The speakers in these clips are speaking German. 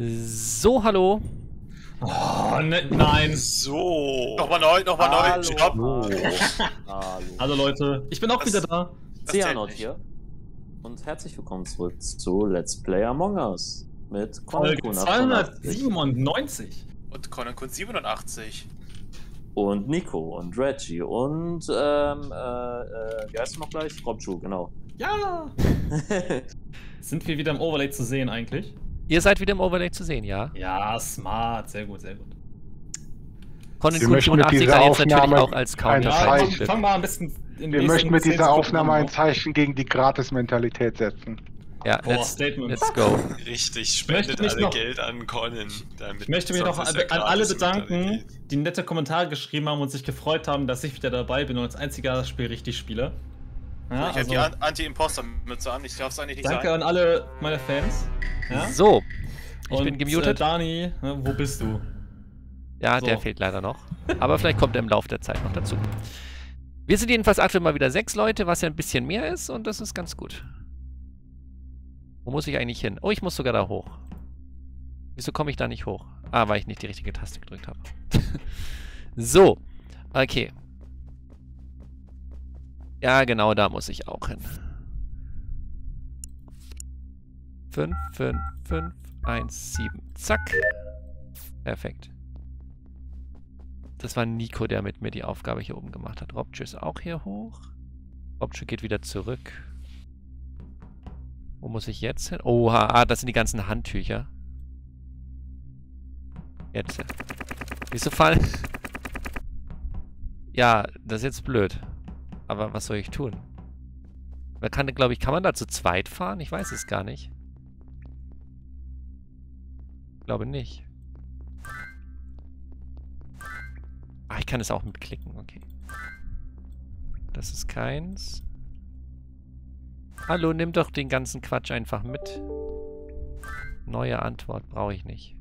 So, hallo. Oh, ne, nein. So. Nochmal neu, nochmal neu. Hallo. Stopp. Hallo. Hallo Leute, ich bin auch Das- wieder da. Nicht. hier. Und herzlich willkommen zurück zu Let's Play Among Us mit Konokuna 297. Und Conan 87. und Nico und Reggie und ähm, äh, äh, wie heißt du noch gleich? Robju, genau. Ja. Sind wir wieder im Overlay zu sehen eigentlich? Ihr seid wieder im Overlay zu sehen, ja? Ja, smart, sehr gut, sehr gut. Conan 87 dieser kann jetzt natürlich Aufnahme auch als ein Counter Ja, fang, mal am besten in Wir möchten mit dieser 10 Aufnahme ein Zeichen gegen die Gratis-Mentalität setzen. Ja, Boah, let's, Statement. let's go. Richtig, möchte spendet alle noch- Geld an Conan. Damit Ich möchte mich noch an, an alle bedanken, die nette Kommentare geschrieben haben und sich gefreut haben, dass ich wieder dabei bin und als einziger das Spiel richtig spiele. Ja, ich also, habe die An- Anti-Imposter-Mütze an. Ich darf es eigentlich nicht danke sagen. an alle meine Fans. Ja? So, ich und, bin Äh, gemutet. Dani, ne, wo bist du? Ja, So. der fehlt leider noch. Aber vielleicht kommt er im Laufe der Zeit noch dazu. Wir sind jedenfalls aktuell mal wieder sechs Leute, was ja ein bisschen mehr ist und das ist ganz gut. Wo muss ich eigentlich hin? Oh, ich muss sogar da hoch. Wieso komme ich da nicht hoch? Ah, weil ich nicht die richtige Taste gedrückt habe. so, okay. Ja, genau da muss ich auch hin. 5, 5, 5, 1, 7. Zack. Perfekt. Das war Nico, der mit mir die Aufgabe hier oben gemacht hat. Robju ist auch hier hoch. Robju geht wieder zurück. Wo muss ich jetzt hin? Oha, ah, das sind die ganzen Handtücher. Jetzt. Wieso fallen? Ja, das ist jetzt blöd. Aber was soll ich tun? Man kann, glaube ich, kann man da zu zweit fahren? Ich weiß es gar nicht. Ich glaube nicht. Ah, ich kann es auch mitklicken, okay. Das ist keins. Hallo, nimm doch den ganzen Quatsch einfach mit. Neue Antwort brauche ich nicht.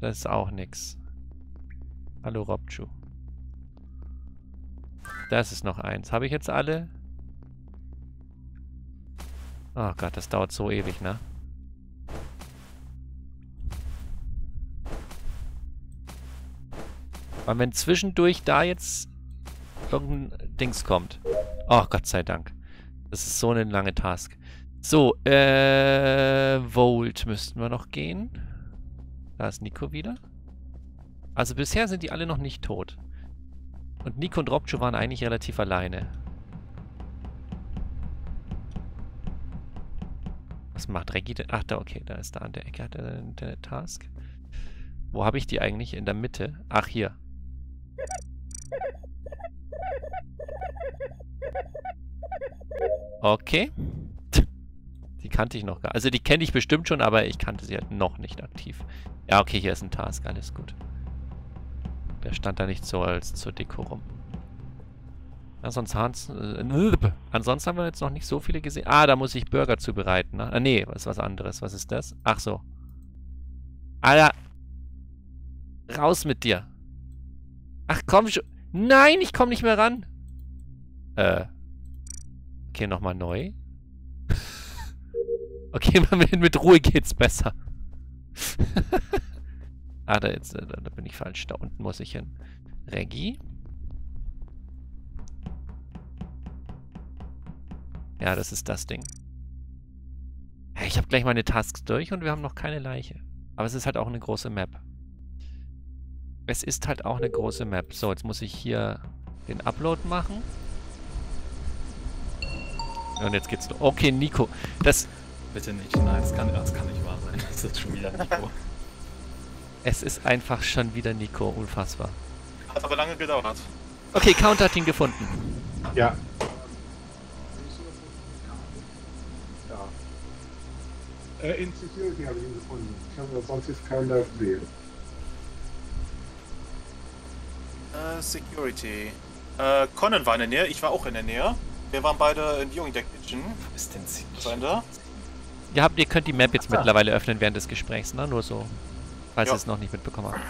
Das ist auch nix. Hallo Robju. Das ist noch eins. Habe ich jetzt alle? Oh Gott, das dauert so ewig, ne? Weil wenn zwischendurch da jetzt irgendein Dings kommt. Oh, Gott sei Dank. Das ist so eine lange Task. So, äh, Volt müssten wir noch gehen. Da ist Nico wieder. Also bisher sind die alle noch nicht tot. Und Nico und Robjo waren eigentlich relativ alleine. Was macht Reggie denn? Ach, da, okay, da ist da an der Ecke hat er eine Task. Wo habe ich die eigentlich? In der Mitte. Ach, hier. Okay. Die kannte ich noch gar Also die kenne ich bestimmt schon, aber ich kannte sie halt noch nicht aktiv. Ja, okay, hier ist ein Task, alles gut. Der stand da nicht so als zur Deko rum. Ja, sonst Hans, äh. Ansonsten haben wir jetzt noch nicht so viele gesehen. Ah, da muss ich Burger zubereiten. Ne? Ah, nee, das ist was anderes. Was ist das? Ach so. Alter. Raus mit dir. Ach komm schon. Nein, ich komme nicht mehr ran. Äh. Okay, nochmal neu. okay, mit, mit Ruhe geht's besser. Ah, da, jetzt, äh, da, da bin ich falsch. Da unten muss ich hin. Reggie. Ja, das ist das Ding. Ich habe gleich meine Tasks durch und wir haben noch keine Leiche. Aber es ist halt auch eine große Map. Es ist halt auch eine große Map. So, jetzt muss ich hier den Upload machen. Und jetzt geht's. Okay, Nico. Das, Bitte nicht, nein, das kann, das kann nicht wahr sein. Das ist schon wieder Nico. Es ist einfach schon wieder Nico. Unfassbar. Hat aber lange gedauert. Okay, Counter hat ihn gefunden. Ja. Ja. Äh, in Security habe ich ihn gefunden. Ich habe sonst jetzt keinen da gesehen. Äh, Security. Äh, Conan war in der Nähe, ich war auch in der Nähe. Wir waren beide in Viewing der Kitchen. Wo ist denn. Ihr, habt, ihr könnt die Map jetzt Ah. mittlerweile öffnen während des Gesprächs, ne? Nur so. Falls Ja. ihr es noch nicht mitbekommen habt.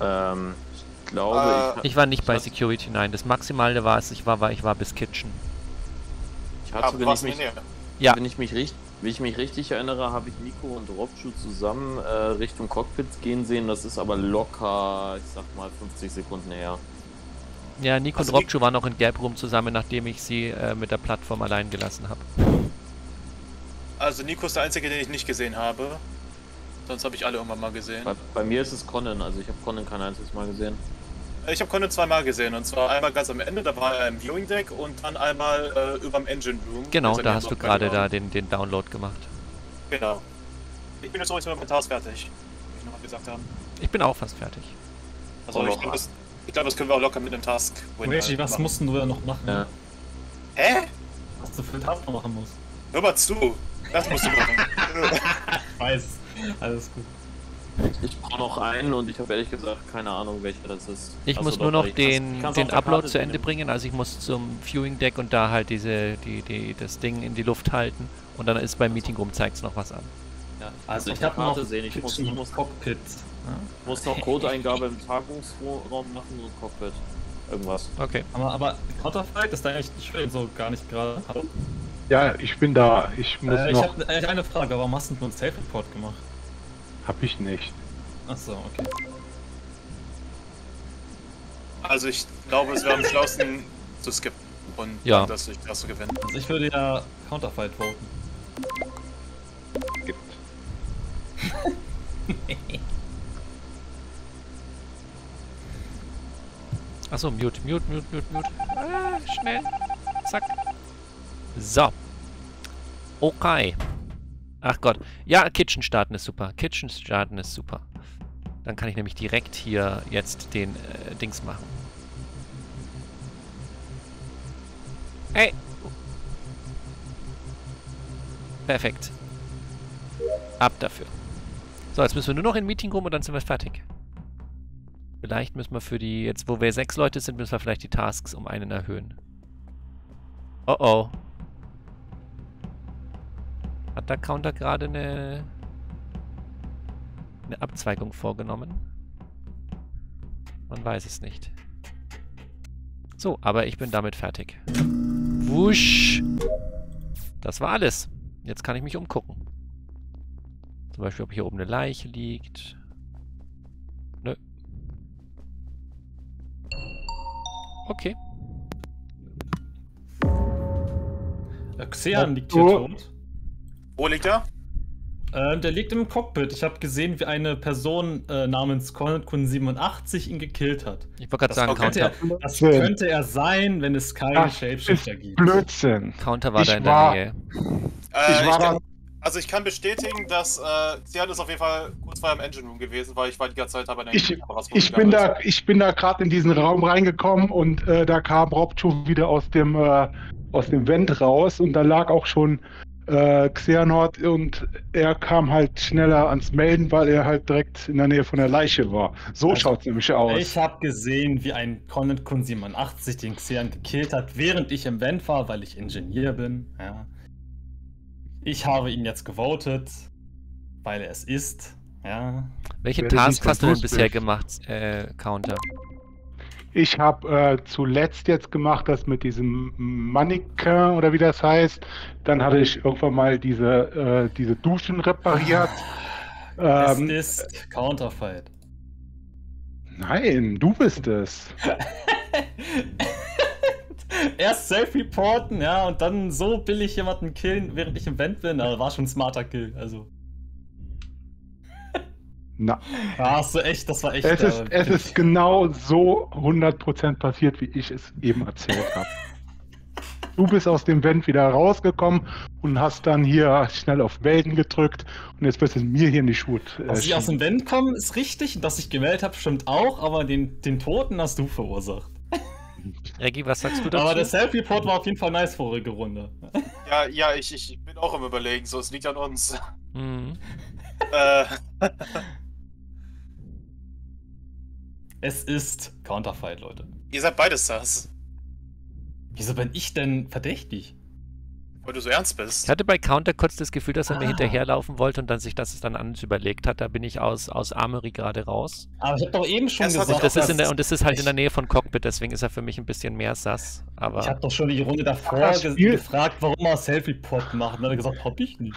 Ähm, ich glaube, Äh, ich, Ich war nicht bei Was? Security, nein. Das Maximale war es, ich war, war, ich war bis Kitchen. ich hatte, wenn ich mich. Ja. Wenn ich mich richtig, ich mich richtig erinnere, habe ich Nico und Robschu zusammen äh, Richtung Cockpit gehen sehen. Das ist aber locker, ich sag mal, 50 Sekunden her. Ja, Nico Also und Robschu waren noch in Gelb Room zusammen, nachdem ich sie äh, mit der Plattform allein gelassen habe. Also Nico ist der Einzige, den ich nicht gesehen habe. Sonst habe ich alle irgendwann mal gesehen. Bei, bei mir ist es Conan, also ich habe Conan kein einziges Mal gesehen. Ich habe Conan zweimal gesehen. Und zwar einmal ganz am Ende, da war er im Viewing Deck und dann einmal äh, überm Engine Room. Genau, da hast du gerade da den, den Download gemacht. Genau. Ich bin jetzt übrigens mit Task fertig. Wie ich noch mal gesagt haben. Ich bin auch fast fertig. Also Oh, ich glaube, das, ich glaub, das können wir auch locker mit einem Task halt was machen. mussten du da noch machen? Ja. Hä? Was du für einen Task noch machen musst? Hör mal zu. Das musst du machen. Ich weiß. Alles gut. Ich brauche noch einen und ich habe ehrlich gesagt keine Ahnung, welcher das ist. Ich Achso, muss nur noch ich ich den, den der Upload Karte zu Ende bringen. Also ich muss zum Viewing Deck und da halt diese, die, die, das Ding in die Luft halten. Und dann ist beim Meeting Room zeigt es noch was an. Ja, Also auf ich habe noch sehen. Ich muss, ich muss, Cockpit. ich muss noch Codeingabe im Tagungsraum machen und Cockpit. Irgendwas. Okay. Aber, aber Counterfight ist da eigentlich schön so gar nicht gerade. Hallo? Ja, ich bin da. Ich muss Äh, ich noch. habe äh, eine Frage, warum hast du nur einen Self-Report gemacht? Hab ich nicht. Achso, okay. Also ich glaube, es wäre am schlausten zu skippen. Und Ja. das durch das zu gewinnen. Also ich würde ja Counterfight voten. Gibt. Achso, mute, mute, mute, mute, mute. Ah, schnell. Zack. So. Okay. Ach Gott. Ja, Kitchen starten ist super. Kitchen starten ist super. Dann kann ich nämlich direkt hier jetzt den äh, Dings machen. Hey. Perfekt. Ab dafür. So, jetzt müssen wir nur noch in Meeting Room und dann sind wir fertig. Vielleicht müssen wir für die, jetzt wo wir sechs Leute sind, müssen wir vielleicht die Tasks um einen erhöhen. Oh oh. Hat der Counter gerade eine, eine Abzweigung vorgenommen? Man weiß es nicht. So, aber ich bin damit fertig. Wusch. Das war alles. Jetzt kann ich mich umgucken. Zum Beispiel, ob hier oben eine Leiche liegt. Nö. Okay. Äh, Xean liegt hier Oh. tot. Wo liegt er? Äh, der liegt im Cockpit. Ich habe gesehen, wie eine Person äh, namens Kun 87 ihn gekillt hat. Ich wollte gerade Das sagen, Counter, Das könnte er sein, wenn es keinen Das Shapeshifter ist gibt. Blödsinn. Counter war Ich da in der war- Nähe. Äh, Ich war kann, da. also ich kann bestätigen, dass äh, Cian ist auf jeden Fall kurz vor im Engine Room gewesen, weil ich war die ganze Zeit aber in Ich, ich bin da, ich bin da gerade in diesen Raum reingekommen und äh, da kam Robchu wieder aus dem äh, aus dem Vent raus und da lag auch schon äh, Xehanort und er kam halt schneller ans Melden, weil er halt direkt in der Nähe von der Leiche war. So Also, schaut's nämlich aus. Ich habe gesehen, wie ein Conan Kun 87 den Xean gekillt hat, während ich im Vent war, weil ich Ingenieur bin. Ja. Ich habe ihn jetzt gewotet, weil er es ist. Ja. Welche Task hast du denn bisher gemacht, äh, Counter? Ich habe äh, zuletzt jetzt gemacht, das mit diesem Mannequin oder wie das heißt. Dann hatte ich irgendwann mal diese, äh, diese Duschen repariert. Ähm, es ist Counterfight. nein, du bist es. Erst Self-Reporten, ja, und dann so billig jemanden killen, während ich im Vent bin. Aber war schon ein smarter Kill, also. Na, Ja, hast du echt, das war echt. es, ist, äh, es ist genau so 100% passiert, wie ich es eben erzählt habe. Du bist aus dem Vent wieder rausgekommen und hast dann hier schnell auf Welten gedrückt und jetzt wirst du mir hier in die Schuhe. Äh, Dass ich aus dem. Vent komme, ist richtig. Und dass ich gewählt habe, stimmt auch. Aber den, den Toten hast du verursacht. Reggie, was sagst du dazu? Aber der Self-Report war auf jeden Fall nice vorige Runde. Ja, ja, ich, ich bin auch im Überlegen, so es liegt an uns. Mhm. äh, Es ist Counterfight, Leute. ihr seid beides das. Wieso bin ich denn verdächtig? Weil du so ernst Ich bist. hatte bei Counter kurz das Gefühl, dass er mir Ah. hinterherlaufen wollte und dann sich das dann anders überlegt hat. Da bin ich aus, aus Armory gerade raus. Aber ich habe doch eben schon Das gesagt, Und das, ist in der, dass- und das ist halt in der ich- Nähe von Cockpit, deswegen ist er für mich ein bisschen mehr sass. Ich Aber habe doch schon die Runde davor Das gefragt, warum er Selfie-Pod macht. Und dann hat er gesagt, hab ich nicht.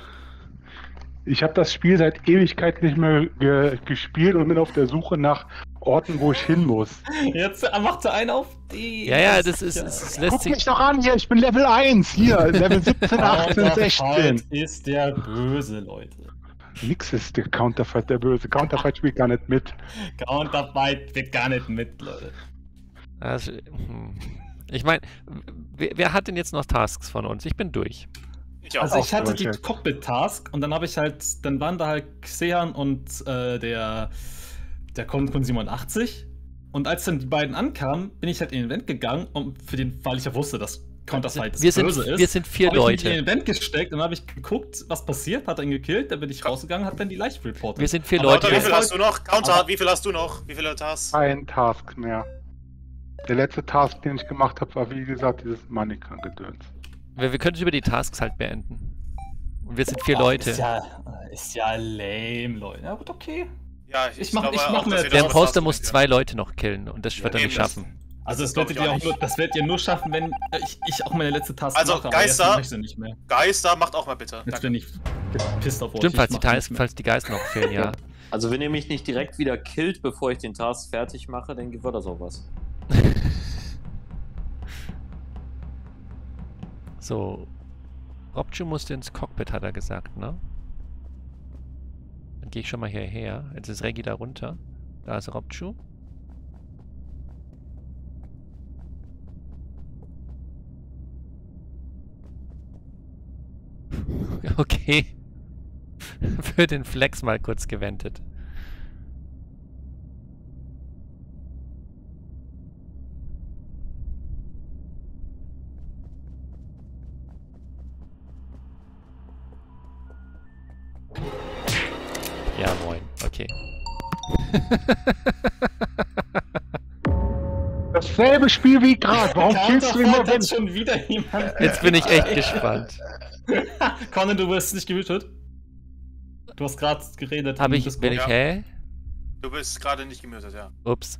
Ich habe das Spiel seit Ewigkeit nicht mehr ge gespielt und bin auf der Suche nach Orten, wo ich hin muss. Jetzt macht er einen auf die. ja, ja, das ist, es lässt Guck sich. mich doch an hier, ich bin Level 1. Hier, Level 17, 18, Counterfight 16. ist der Böse, Leute. Nix ist der Counterfight der Böse. Counterfight spielt gar nicht mit. Counterfight wird gar nicht mit, Leute. Also, hm. Ich meine, wer, wer hat denn jetzt noch Tasks von uns? Ich bin durch. Ich auch. Also ich hatte die Leute. Cockpit-Task und dann habe ich halt, dann waren da halt Xehan und äh, der, der Con 87. Und als dann die beiden ankamen, bin ich halt in den Event gegangen, um für den, weil ich ja wusste, dass Counterfight das wir, sind, Böse ist. wir sind vier hab ich mich in Leute. den Event gesteckt und dann habe ich geguckt, was passiert, hat er ihn gekillt, dann bin ich rausgegangen, hat dann die Leiche reportet. Wir sind vier Aber Leute. Counter, wie viel hast du noch? Counter, Aber- wie viel hast du noch? Wie viele Tasks? Kein Task mehr. Der letzte Task, den ich gemacht habe, war wie gesagt dieses Mannequin-Gedöns. Wir, wir können es über die Tasks halt beenden. Und wir sind vier Ach, Leute. Ist ja, ist ja lame, Leute. Ja gut, okay. Ja, Ich mach- ich glaube mach auch, mir Der Imposter muss zwei Leute noch killen und das wird er nicht schaffen. Also das Das werdet, ich ihr auch auch nur, nicht. das werdet ihr nur schaffen, wenn äh, ich, ich auch meine letzte Task Also, mache. Geister- ich nicht mehr. Geister, macht auch mal bitte. Jetzt Danke. bin ich pisst auf euch. Stimmt, Ich falls die, mach nicht mehr. falls die Geister noch fehlen, ja. Also wenn ihr mich nicht direkt wieder killt, bevor ich den Task fertig mache, dann wird das auch was. So. Robju musste ins Cockpit, hat er gesagt, ne? Dann gehe ich schon mal hierher. Jetzt ist Reggie da runter. Da ist Robju. Okay. Für den Flex mal kurz gewendet. Okay. Dasselbe Spiel wie gerade. Warum killst du immer, wenn schon wieder jemand. Jetzt bin ich echt gespannt. Conan, du wirst nicht gemutet. Du hast gerade geredet. Hab im ich, Discord. bin ich, Ja. hä? Du bist gerade nicht gemutet, ja. Ups.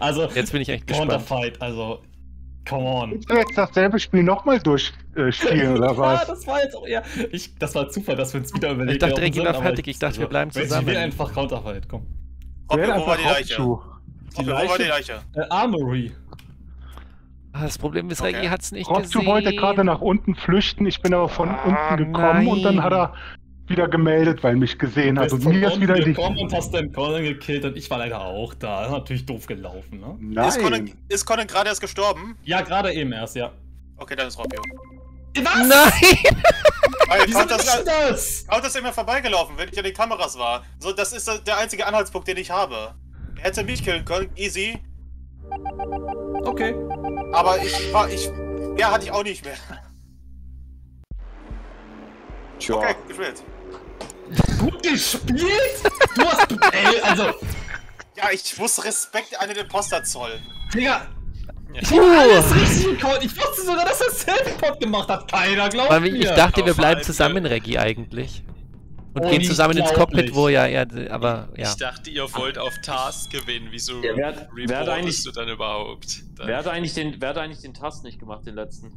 Also, Jetzt bin ich echt gespannt. Counterfight, also, come on. Willst du jetzt dasselbe Spiel nochmal durchspielen oder Ja, was? das war jetzt auch eher. Ich, das war Zufall, dass wir uns wieder überlegt Ich dachte, war aber fertig. Ich dachte, wir bleiben Ich zusammen. will einfach Counterfight, komm. Wer wo war die Leiche? Die war die Leiche? Leiche? Äh, Armory. Ah, Das Problem ist, Okay. Reggie hat's nicht Robju gesehen. wollte gerade nach unten flüchten, ich bin aber von Ah, unten gekommen und dann nein. hat er wieder gemeldet, weil mich gesehen hat. Und mir ist wieder die. gekommen und hast den Conan gekillt und ich war leider auch da. Das ist natürlich doof gelaufen, ne? Ist Conan, Nein. ist Conan gerade erst gestorben? Ja, gerade eben erst, ja. Okay, dann ist Robby. Was? Nein! Weil Wieso ich ist, das? Count ist immer vorbeigelaufen, wenn ich an den Kameras war. So, das ist der einzige Anhaltspunkt, den ich habe. Er hätte mich killen können, easy. Okay. Aber ich war, ich, mehr hatte ich auch nicht mehr. Tja, Okay, gespielt. Gut gespielt? Du hast. Ey, also, Ja, ich muss Respekt an den Imposter zollen. Digga. Ich Puh. hab alles richtig gekonnt. Ich wusste sogar, dass er Selfie-Pod gemacht hat. Keiner glaubt Weil mir. ich dachte, wir bleiben zusammen, Reggie, eigentlich. Und Oh, gehen zusammen ins. Cockpit, wo ja er. Aber ja. Ich dachte, ihr wollt auf Task gewinnen. Wieso Ja, wer hat- wer hat eigentlich- du dann überhaupt? Dann- wer hat eigentlich den, wer hat eigentlich den Task nicht gemacht, den letzten?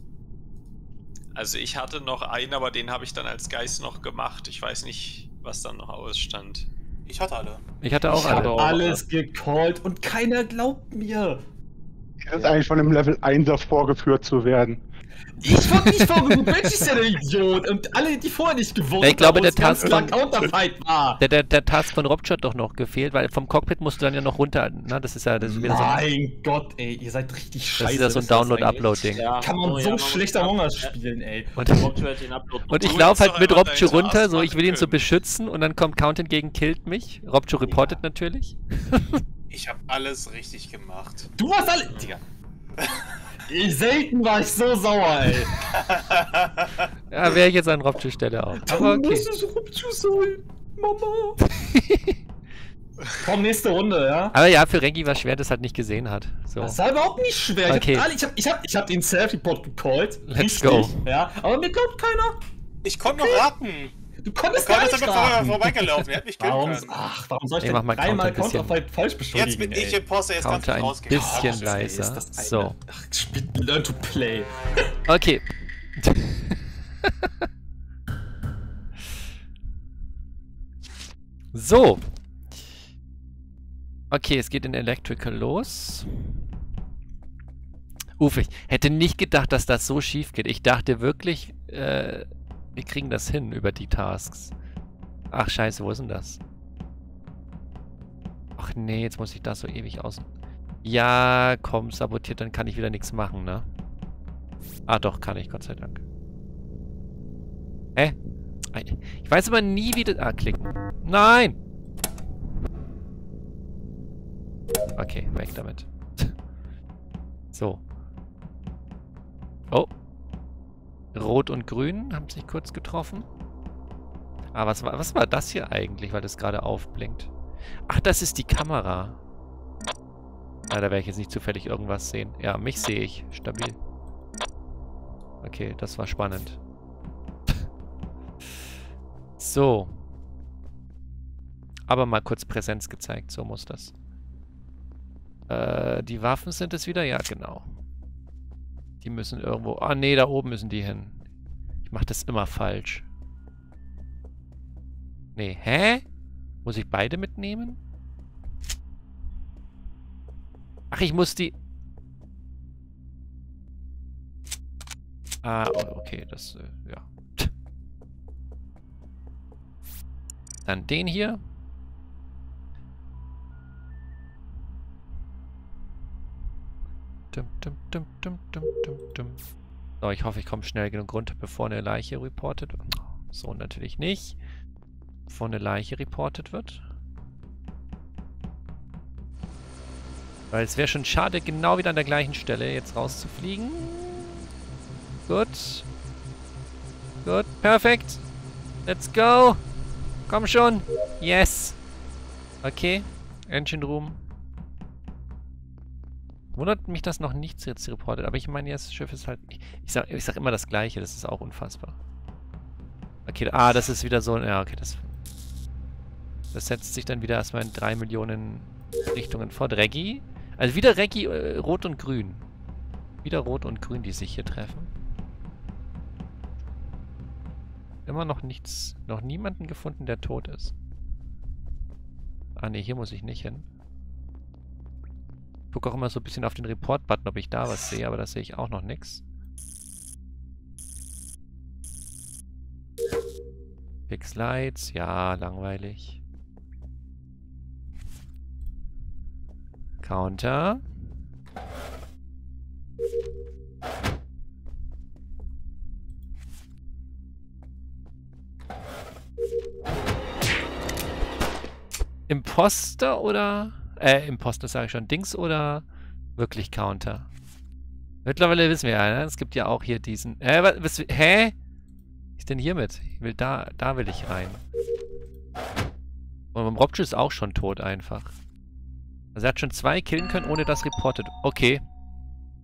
Also ich hatte noch einen, aber den habe ich dann als Geist noch gemacht. Ich weiß nicht, was dann noch ausstand. Ich hatte alle. Ich hatte auch Ich alle. auch alles gecallt und keiner glaubt mir. Das ist eigentlich von einem Level 1er vorgeführt zu werden. Ich wurde nicht vorgeguckt, Mensch ist ja der Idiot. Und alle, die vorher nicht gewohnt Ich glaube, haben, der Task von- Counterfight war. Der, der, der Task von Robch hat doch noch gefehlt, weil vom Cockpit musst du dann ja noch runter. Na, das ist ja, das ist wieder so ein, Mein Gott, ey, ihr seid richtig scheiße. das ist ja so ein Download-Upload-Ding. Ja, Kann man oh ja, so man schlecht Among Us spielen, ey. Und, Robjo hat den Upload und ich laufe halt mit Robcho runter, so ich will ihn so beschützen und dann kommt Counting gegen killt mich. Robcho reportet natürlich. Ich habe alles richtig gemacht. Du warst alle. Digga. Ich, selten war ich so sauer, ey. Ja, wäre ich jetzt an Robchos Stelle auch. Aber Du okay. musst es Rupchu sein, Mama. Komm, nächste Runde, ja? Aber ja, für Rengi war schwer, das halt nicht gesehen hat. So. Das war überhaupt nicht schwer. Okay. Ich hab, alle- ich hab, ich hab, ich hab den Self-Report gecallt. Let's Richtig, go. Ja, aber mir glaubt keiner. Ich konnte noch raten. Du konntest Karl gar ist nicht raten. vorbeigelaufen. Er hat mich killen Warum, können. ach, warum soll ich Ich denn dreimal Counter ein Counterfight falsch beschuldigen? Jetzt bin ich ey? Imposter, jetzt kannst du Counter ein rausgehen. bisschen Ach, leiser. ist das So. Ach, spiel- learn to play. Okay. so. Okay, es geht in Electrical los. Uff, ich hätte nicht gedacht, dass das so schief geht. Ich dachte wirklich, äh, wir kriegen das hin über die Tasks. Ach scheiße, wo ist denn das? Ach nee, jetzt muss ich das so ewig außen. Ja, komm, sabotiert, dann kann ich wieder nichts machen, ne? Ah, doch, kann ich, Gott sei Dank. Hä? Ich weiß aber nie, wie das... Ah, klicken. Nein! Okay, weg damit. so. Oh. Rot und Grün haben sich kurz getroffen. Ah, was war, was war das hier eigentlich, weil das gerade aufblinkt? Ach, das ist die Kamera. Ah, da werde ich jetzt nicht zufällig irgendwas sehen. Ja, mich sehe ich. Stabil. Okay, das war spannend. so. Aber mal kurz Präsenz gezeigt, so muss das. Äh, die Waffen sind es wieder? Ja, genau. Die müssen irgendwo... Ah, nee, da oben müssen die hin. Ich mache das immer falsch. Nee, hä? Muss ich beide mitnehmen? Ach, ich muss die... Ah, o- okay, das, äh, ja. Dann den hier. Dum, dum, dum, dum, dum, dum, dum. So, ich hoffe, ich komme schnell genug runter, bevor eine Leiche reportet wird. So natürlich nicht. Bevor eine Leiche reportet wird. Weil es wäre schon schade, genau wieder an der gleichen Stelle jetzt rauszufliegen. Gut. Gut, perfekt. Let's go. Komm schon. Yes. Okay. Engine Room. Wundert mich, dass noch nichts jetzt reportet. Aber ich meine, das Schiff ist halt... Ich, ich, sag, ich sag immer das Gleiche. Das ist auch unfassbar. Okay, ah, das ist wieder so... Ja, okay, das... Das setzt sich dann wieder erstmal in drei Millionen Richtungen fort. Reggie. Also wieder Reggie, äh, Rot und Grün. Wieder Rot und Grün, die sich hier treffen. Immer noch nichts, noch niemanden gefunden, der tot ist. Ah ne, hier muss ich nicht hin. Ich gucke auch immer so ein bisschen auf den Report-Button, ob ich da was sehe, aber da sehe ich auch noch nichts. Fix Lights, ja, langweilig. Counter. Imposter oder... Äh, Imposter sage ich schon. Dings oder wirklich Counter? Mittlerweile wissen wir ja, ne? Es gibt ja auch hier diesen... Äh, was, was, hä? Was ist denn hier mit? Ich will da, da will ich rein. Und Robchu ist auch schon tot einfach. Also er hat schon zwei killen können, ohne dass reported. Okay.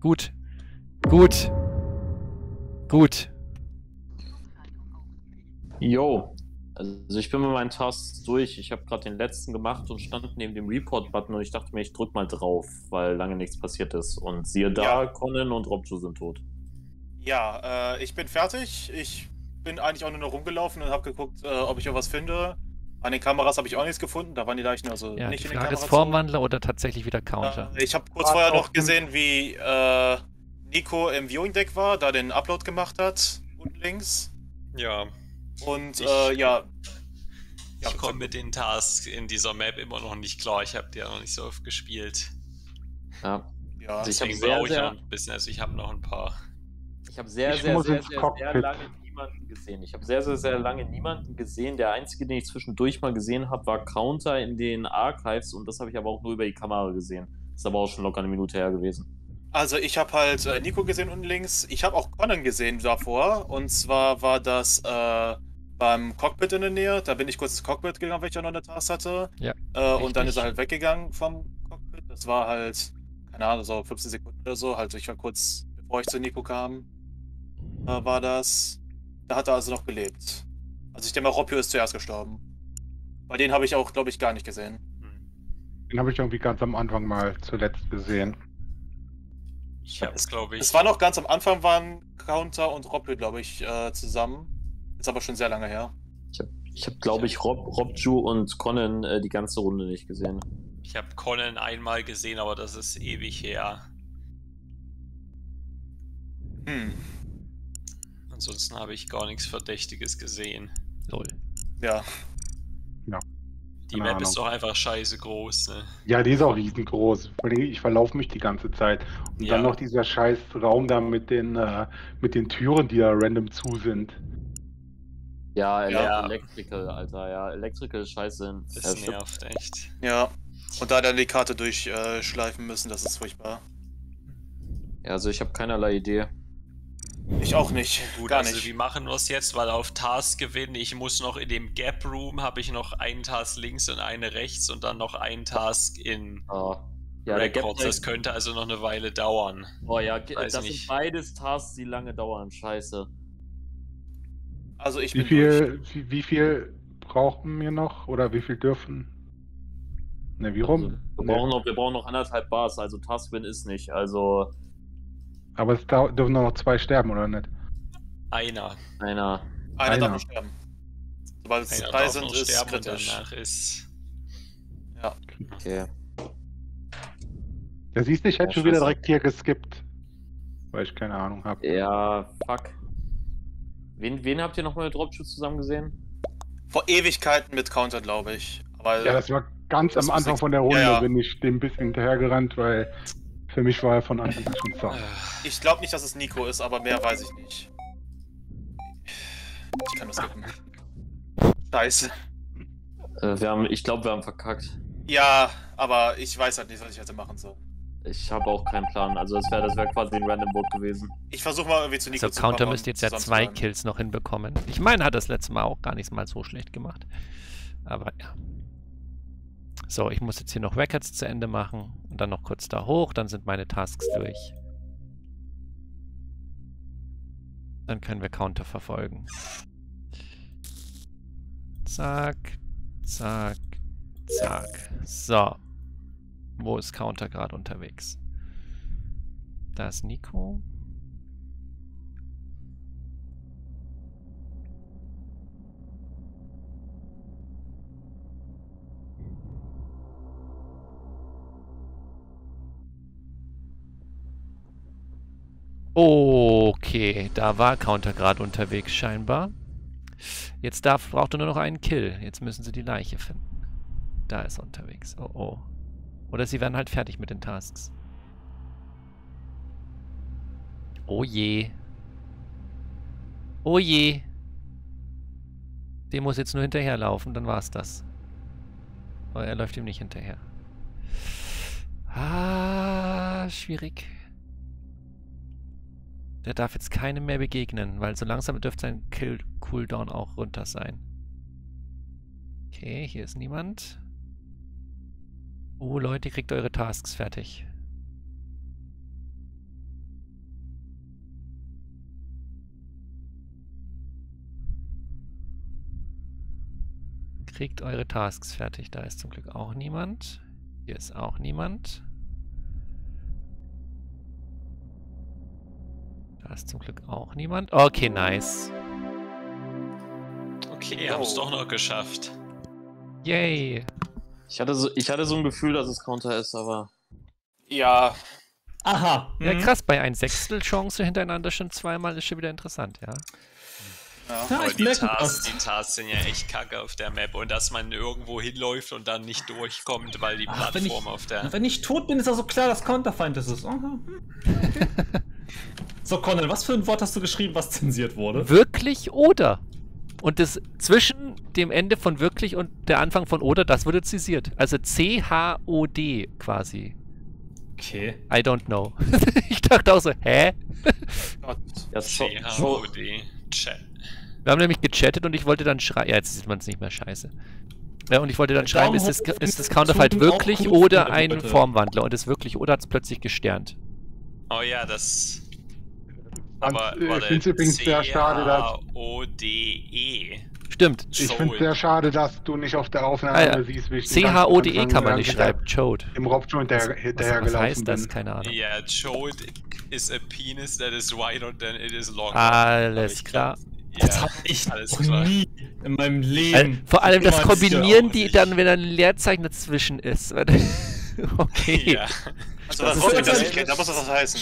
Gut. Gut. Gut. Yo. Also ich bin mit meinen Tasks durch. Ich habe gerade den letzten gemacht und stand neben dem Report-Button und ich dachte mir, ich drück mal drauf, weil lange nichts passiert ist. Und siehe da, Ja. Conan und Robjo sind tot. Ja, äh, ich bin fertig. Ich bin eigentlich auch nur noch rumgelaufen und habe geguckt, äh, ob ich irgendwas finde. An den Kameras habe ich auch nichts gefunden. Da waren die Leichen also Ja, nicht die in den Frage ist Kameras. Formwandler oder tatsächlich wieder Counter. Äh, ich habe kurz vorher noch gesehen, wie äh, Nico im Viewing Deck war, da den Upload gemacht hat, unten links. Ja, Und Ich- äh, ja. ich komme mit den Tasks in dieser Map immer noch nicht klar. Ich habe die ja noch nicht so oft gespielt. Ja. Ja, Also ich habe Deswegen sehr, brauche ich sehr, noch ein bisschen. Also ich habe noch ein paar. ich habe sehr, Ich sehr, sehr, sehr, sehr lange niemanden gesehen. Ich habe sehr, sehr, sehr lange niemanden gesehen. Der einzige, den ich zwischendurch mal gesehen habe, war Counter in den Archives und das habe ich aber auch nur über die Kamera gesehen. Ist aber auch schon locker eine Minute her gewesen. Also ich habe halt äh, Nico gesehen unten links. Ich habe auch Conan gesehen davor. Und zwar war das äh, beim Cockpit in der Nähe. Da bin ich kurz ins Cockpit gegangen, weil ich ja noch eine Task hatte. Ja, Äh, und dann ist er halt weggegangen vom Cockpit. Das war halt, keine Ahnung, so 15 Sekunden oder so. Also ich war kurz, bevor ich zu Nico kam, äh, war das. Da hat er also noch gelebt. Also ich denke mal, Roppio ist zuerst gestorben. Bei den habe ich auch, glaube ich, gar nicht gesehen. Den habe ich irgendwie ganz am Anfang mal zuletzt gesehen. Ich hab's, glaube ich. Es war noch ganz am Anfang, waren Counter und Roppio, glaube ich, äh, zusammen. Ist aber schon sehr lange her. Ich habe, ich hab, glaube ich, Rob, Robju und Conan äh, die ganze Runde nicht gesehen. Ich habe Conan einmal gesehen, aber das ist ewig her. Hm. Ansonsten habe ich gar nichts Verdächtiges gesehen. Lol. Ja. Die Keine Map Ahnung. ist doch einfach scheiße groß, ne? Ja, die ist auch riesengroß. Vor allem, Ich verlaufe mich die ganze Zeit. Und Ja. dann noch dieser scheiß Raum da mit den, äh, mit den Türen, die da random zu sind. Ja, Ele Ja. Electrical, Alter, ja. Electrical ist scheiße. Das Ja, stimmt. nervt echt. Ja. Und da dann die Karte durchschleifen äh, müssen, das ist furchtbar. Ja, also ich habe keinerlei Idee. Ich auch nicht. Gut, Gar also nicht. wir machen wir es jetzt, weil auf Task gewinnen. Ich muss noch in dem Gap Room habe ich noch einen Task links und eine rechts und dann noch einen Task in Ah. Ja, Records. Das könnte also noch eine Weile dauern. Oh ja, Weiß das nicht. sind beides Tasks, die lange dauern. Scheiße. Also ich Wie bin durch. viel, wie, wie viel brauchen wir noch? Oder wie viel dürfen? Ne, wie rum? Also, wir, brauchen noch, wir brauchen noch anderthalb Bars, also Taskwin ist nicht. Also Aber es dürfen nur noch zwei sterben, oder nicht? Einer. einer. Einer darf Einer. noch sterben. Sobald es Einer drei darf sind, ist kritisch. danach ist. Ja. Okay. Ja, siehst du, ich hätte Ja, schon wieder direkt hier geskippt. Weil ich keine Ahnung habe. Ja, fuck. Wen, wen habt ihr nochmal mit Dropshoots zusammen gesehen? Vor Ewigkeiten mit Counter, glaube ich. Aber Ja, das war ganz Das am Anfang von der Runde, Ja, ja. bin ich dem ein bisschen hinterhergerannt, weil für mich war er von Anfang an schon so. Äh, ich glaube nicht, dass es Nico ist, aber mehr weiß ich nicht. Ich kann das skippen. Scheiße. Äh, wir haben, ich glaube, wir haben verkackt. Ja, aber ich weiß halt nicht, was ich hätte machen sollen. Ich habe auch keinen Plan. Also das wäre das wär quasi ein Random Vote gewesen. Ich versuche mal irgendwie zu Nico So, zu Counter müsste jetzt ja zwei. Kills noch hinbekommen. Ich meine, hat das letzte Mal auch gar nicht mal so schlecht gemacht. Aber ja. So, ich muss jetzt hier noch Records zu Ende machen und dann noch kurz da hoch, dann sind meine Tasks durch. Dann können wir Counter verfolgen. Zack, zack, zack. So. Wo ist Counter gerade unterwegs? Da ist Nico. Okay, da war Counter gerade unterwegs scheinbar. Jetzt darf, braucht er nur noch einen Kill. Jetzt müssen sie die Leiche finden. Da ist er unterwegs. Oh oh. Oder sie werden halt fertig mit den Tasks. Oh je. Oh je. Dem muss jetzt nur hinterherlaufen, dann war's das. Aber er läuft ihm nicht hinterher. Ah, schwierig. Der darf jetzt keinem mehr begegnen, weil so langsam dürfte sein Kill-Cooldown auch runter sein. Okay, hier ist niemand. Oh, Leute, kriegt eure Tasks fertig. Kriegt eure Tasks fertig. Da ist zum Glück auch niemand. Hier ist auch niemand. Da ist zum Glück auch niemand. Okay, nice. Okay, ihr habt es Oh. doch noch geschafft. Yay. Ich hatte, so, ich hatte so ein Gefühl, dass es Counter ist, aber Ja, Aha. Ja, mhm. krass, bei ein Sechstel Chance hintereinander schon zweimal ist schon wieder interessant, ja. ja. Ja, Aber ich die das. die Tasks sind ja echt kacke auf der Map und dass man irgendwo hinläuft und dann nicht durchkommt, weil die Ach, wenn ich- Plattform auf der. Wenn ich tot bin, ist also klar, dass Konterfeind ist es. Hm. Okay. so, Conan, was für ein Wort hast du geschrieben, was zensiert wurde? Wirklich oder? Und das zwischen dem Ende von wirklich und der Anfang von oder, das wurde zisiert. Also C-H-O-D quasi. Okay. I don't know. ich dachte auch so, hä? Ja, CHOD. Chat. Wir haben nämlich gechattet und ich wollte dann schreiben. Ja, jetzt sieht man es nicht mehr scheiße. Ja, und ich wollte dann schreiben, ist das, ist das auch wirklich oder ein. Formwandler? Und ist wirklich oder hat es plötzlich gesternt? Oh ja, das. Und, Aber äh, ich finde es übrigens sehr schade, dass. C-H-O-D-E. Stimmt. Ich finde es sehr schade, dass du nicht auf der Aufnahme Ah, ja. siehst, wie ich C-H-O-D-E E kann man nicht schreiben. Chode. Im Rob schon hinterher, Was, was hinterhergelaufen heißt das? bin. Keine Ahnung. Ja, Chode is a penis that is wider than it is long. Alles klar. Das Ja, habe ich alles noch klar. nie in meinem Leben. vor allem das Kombinieren, die nicht. dann, wenn ein Leerzeichen dazwischen ist. okay. Ja. Also Das das ist das ich kenne, da muss das was heißen.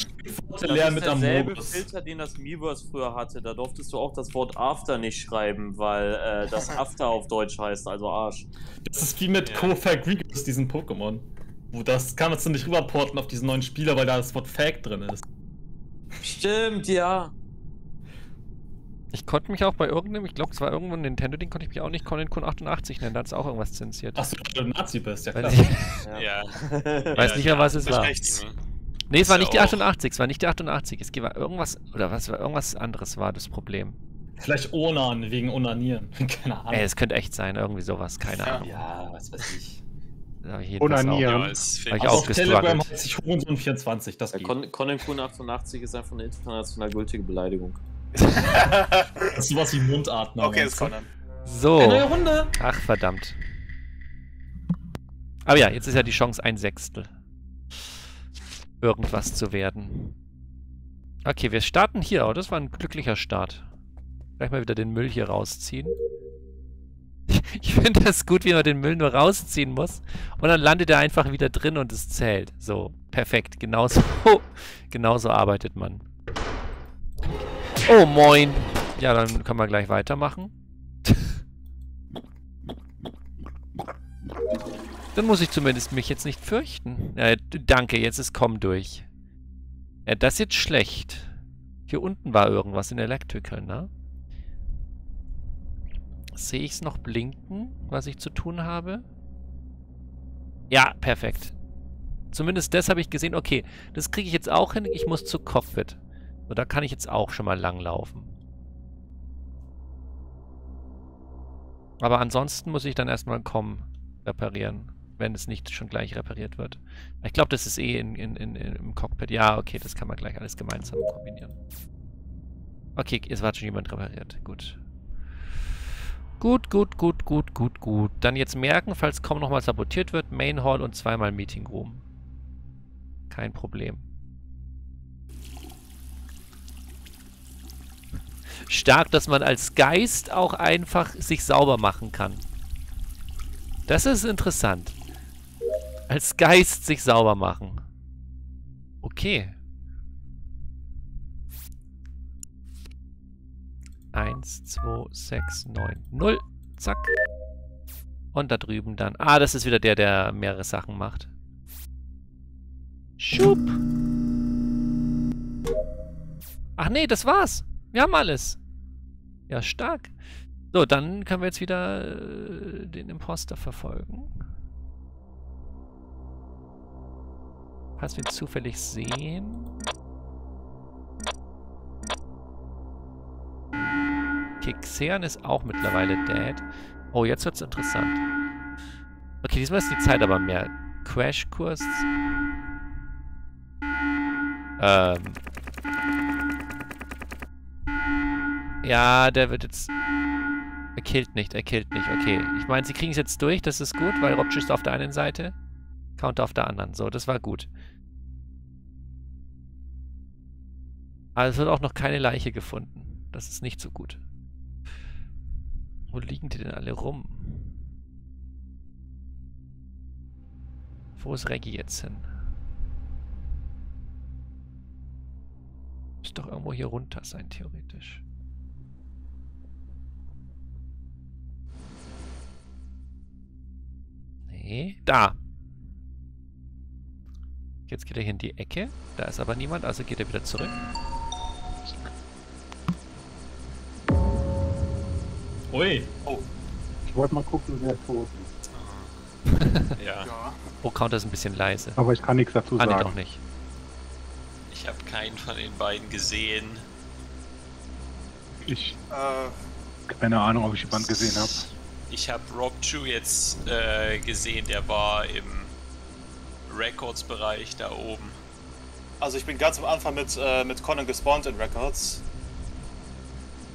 Das leer ist mit derselbe Amorus. Filter, den das Miiverse früher hatte. Da durftest du auch das Wort After nicht schreiben, weil äh, das After auf Deutsch heißt, also Arsch. Das ist wie mit Ja. Kofagrigus, diesem Pokémon. Wo das kann man so nicht rüberporten auf diesen neuen Spieler, weil da das Wort Fag drin ist. Stimmt, ja. Ich konnte mich auch bei irgendeinem, ich glaube, es war irgendwo ein Nintendo-Ding, konnte ich mich auch nicht Conan Kun 88 nennen. Da hat es auch irgendwas zensiert. Achso, weil du Nazi bist, ja Weiß klar. ich, Ja. weiß Ja, nicht mehr, was es war. rechts. Nee, es war nicht die ja auch- 88, es war nicht die 88. Es war irgendwas, oder was war irgendwas anderes war das Problem. Vielleicht Onan wegen Onanieren. Keine Ahnung. Ey, es könnte echt sein, irgendwie sowas, keine Ja. Ahnung. ja, was weiß ich. Onanieren. Ja, ich finde auch auf Telegram heißt sich Hurensohn24, das geht. Con Conan Kun 88 ist einfach eine international gültige Beleidigung. Das ist sowas wie Mundartner. okay, das du? Conan. So. Eine neue Runde. Ach, verdammt. Aber ja, jetzt ist ja die Chance ein Sechstel. Irgendwas zu werden. Okay, wir starten hier. Oh, das war ein glücklicher Start. Gleich mal wieder den Müll hier rausziehen. Ich finde das gut, wie man den Müll nur rausziehen muss. Und dann landet er einfach wieder drin und es zählt. So, perfekt. Genauso, genauso arbeitet man. Oh, moin. Ja, dann können wir gleich weitermachen. Dann muss ich zumindest mich jetzt nicht fürchten. Äh, danke, jetzt ist komm durch. Ja, das ist jetzt schlecht. Hier unten war irgendwas in Electrical, ne? Sehe ich es noch blinken, was ich zu tun habe? Ja, perfekt. Zumindest das habe ich gesehen. Okay, das kriege ich jetzt auch hin. Ich muss zu Cockpit. So, da kann ich jetzt auch schon mal langlaufen. Aber ansonsten muss ich dann erstmal kommen reparieren, wenn es nicht schon gleich repariert wird. Ich glaube, das ist eh in, in, in, im Cockpit. Ja, okay, das kann man gleich alles gemeinsam kombinieren. Okay, es war schon jemand repariert. Gut. Gut, gut, gut, gut, gut, gut. Dann jetzt merken, falls kaum nochmal sabotiert wird, Main Hall und zweimal Meeting Room. Kein Problem. Stark, dass man als Geist auch einfach sich sauber machen kann. Das ist interessant. Als Geist sich sauber machen. Okay. Eins, zwei, sechs, neun, null. Zack. Und da drüben dann. Ah, das ist wieder der, der mehrere Sachen macht. Schub. Ach nee, das war's. Wir haben alles. Ja, stark. So, dann können wir jetzt wieder äh, den Imposter verfolgen. Falls wir ihn zufällig sehen. Okay, Xean ist auch mittlerweile dead. Oh, jetzt wird's interessant. Okay, diesmal ist die Zeit aber mehr. Crashkurs. Ähm. Ja, der wird jetzt. Er killt nicht, er killt nicht. Okay. Ich meine, sie kriegen es jetzt durch, das ist gut, weil Robsch ist auf der einen Seite. Counter auf der anderen. So, das war gut. Aber es wird auch noch keine Leiche gefunden. Das ist nicht so gut. Wo liegen die denn alle rum? Wo ist Reggie jetzt hin? Muss doch irgendwo hier runter sein, theoretisch. Nee, da. Jetzt geht er hier in die Ecke. Da ist aber niemand, also geht er wieder zurück. Ui. Ich wollte mal gucken, wer tot ist. Ja, Ja. Oh, Counter ist ein bisschen leise. Aber ich kann nichts dazu Kann ich sagen. auch nicht. ich habe keinen von den beiden gesehen. Ich, Äh, Keine Ahnung, ob ich jemanden gesehen habe. Ich habe Rob Chu jetzt äh, gesehen, der war im Records-Bereich da oben. Also ich bin ganz am Anfang mit, äh, mit Conan gespawnt in Records.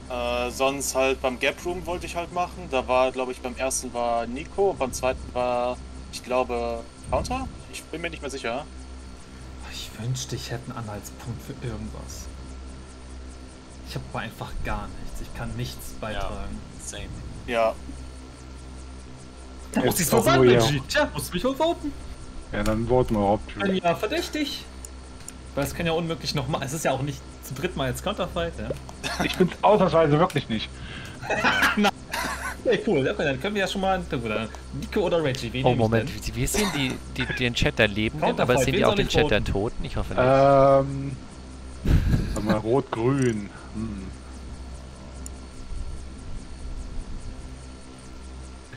Äh, sonst halt beim Gap Room wollte ich halt machen. Da war, glaube ich, beim ersten war Nico, beim zweiten war, ich glaube, Counter? Ich bin mir nicht mehr sicher. Ich wünschte, ich hätte einen Anhaltspunkt für irgendwas. Ich habe aber einfach gar nichts. Ich kann nichts beitragen. Same. Ja, Da muss ich so sagen. Reggie. Tja, muss mich wohl voten. Ja, dann voten wir Rob Ein Ja, verdächtig. Weil es kann ja unmöglich nochmal. Es ist ja auch nicht zum dritten Mal jetzt Counterfight, ja. Ich bin's ausnahmsweise wirklich nicht. Okay, cool. Okay, dann können wir ja schon mal. Nico oder Reggie. Wen Oh, Moment, denn? wir sehen die, die, den Chat der Lebenden, aber sehen die auch den Chat der? Toten? Ich hoffe nicht. Ähm. Sag mal, rot-grün. Hm.